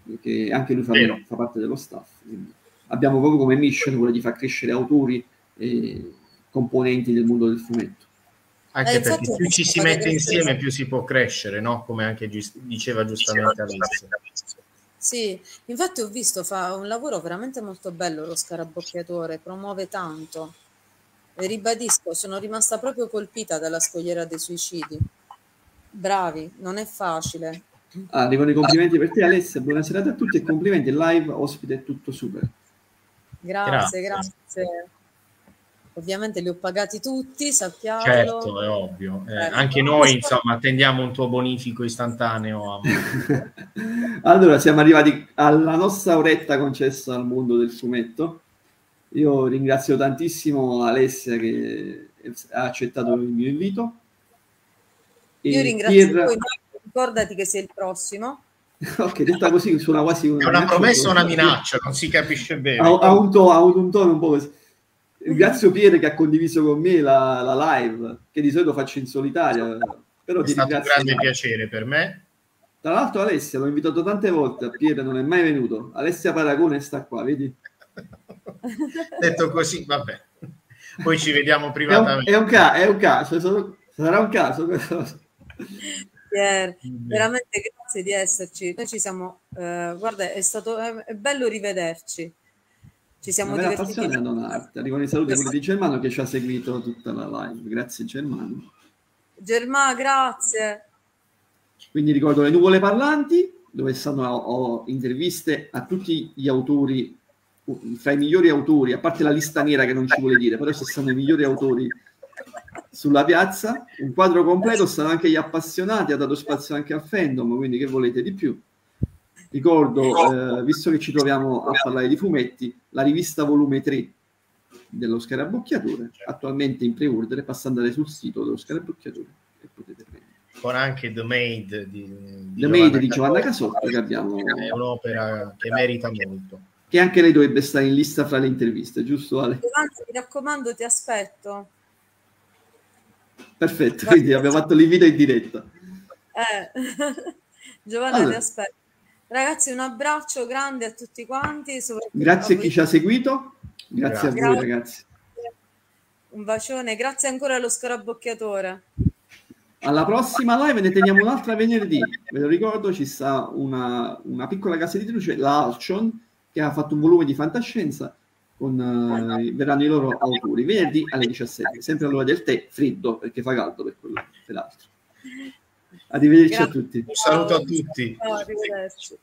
perché anche lui fa, fa parte dello staff. Quindi abbiamo proprio come mission quella di far crescere autori e componenti del mondo del fumetto. Anche eh, perché più ci si mette insieme, più si può crescere, no? Come anche diceva giustamente Alessia. Sì, infatti ho visto, fa un lavoro veramente molto bello lo scarabocchiatore, promuove tanto. E ribadisco, sono rimasta proprio colpita dalla scogliera dei suicidi. Bravi, non è facile. Ah, arrivano i complimenti per te Alessia, buona serata a tutti e complimenti, live, ospite, è tutto super. Grazie, grazie, grazie. Ovviamente li ho pagati tutti, sappiamo. Certo, è ovvio. Eh, eh, anche noi, insomma, attendiamo un tuo bonifico istantaneo. allora, siamo arrivati alla nostra oretta concessa al mondo del fumetto. Io ringrazio tantissimo Alessia che ha accettato il mio invito. E Io ringrazio Pier... voi, ricordati che sei il prossimo. ok, detta così suona quasi una, è una promessa o una minaccia, non si capisce bene. Ha, ha, un, tono, ha un tono un po' così. Ringrazio Piere che ha condiviso con me la, la live, che di solito faccio in solitaria. Però è ti stato un grande piacere per me. Tra l'altro Alessia l'ho invitato tante volte a Piere, non è mai venuto. Alessia Paragone sta qua, vedi? Detto così, vabbè. Poi ci vediamo privatamente. È un, è un, ca- è un caso, sarà un caso. Pier, veramente grazie di esserci. Noi ci siamo, eh, guarda, è stato è, è, bello rivederci. Ci siamo Una divertiti. Passione a Donarte. Arrivano i saluti quelli di Germano che ci ha seguito tutta la live. Grazie Germano. Germano, grazie. Quindi ricordo le nuvole parlanti, dove stanno ho, interviste a tutti gli autori, fra i migliori autori, a parte la lista nera che non ci vuole dire, però se sono i migliori autori sulla piazza, un quadro completo, stanno anche gli appassionati, ha dato spazio anche a Fandom, quindi che volete di più? Ricordo, eh, visto che ci troviamo a parlare di fumetti, la rivista volume 3 dello Scarabocchiatore, attualmente in pre-order, basta andare sul sito dello Scarabocchiatore e potete prendere. Con anche The Maid di, di The Maid di Giovanna Casotta, che abbiamo... È un'opera che merita molto. Che anche lei dovrebbe stare in lista fra le interviste, giusto Ale? Mi raccomando, ti aspetto. Perfetto, quindi abbiamo fatto l'invito in diretta. Eh. Giovanna, allora. ti aspetto. Ragazzi, un abbraccio grande a tutti quanti. Grazie a chi ci ha seguito. Grazie, grazie. a voi, ragazzi. Un bacione, grazie ancora allo scarabocchiatore. Alla prossima live ne teniamo un'altra venerdì. Ve lo ricordo, ci sta una, una piccola casa editrice, la Alcion, che ha fatto un volume di fantascienza con uh, verranno i loro autori venerdì alle 17, sempre all'ora del tè freddo perché fa caldo per quello per l'altro. Arrivederci Grazie. a tutti. Un saluto a tutti. Arrivederci.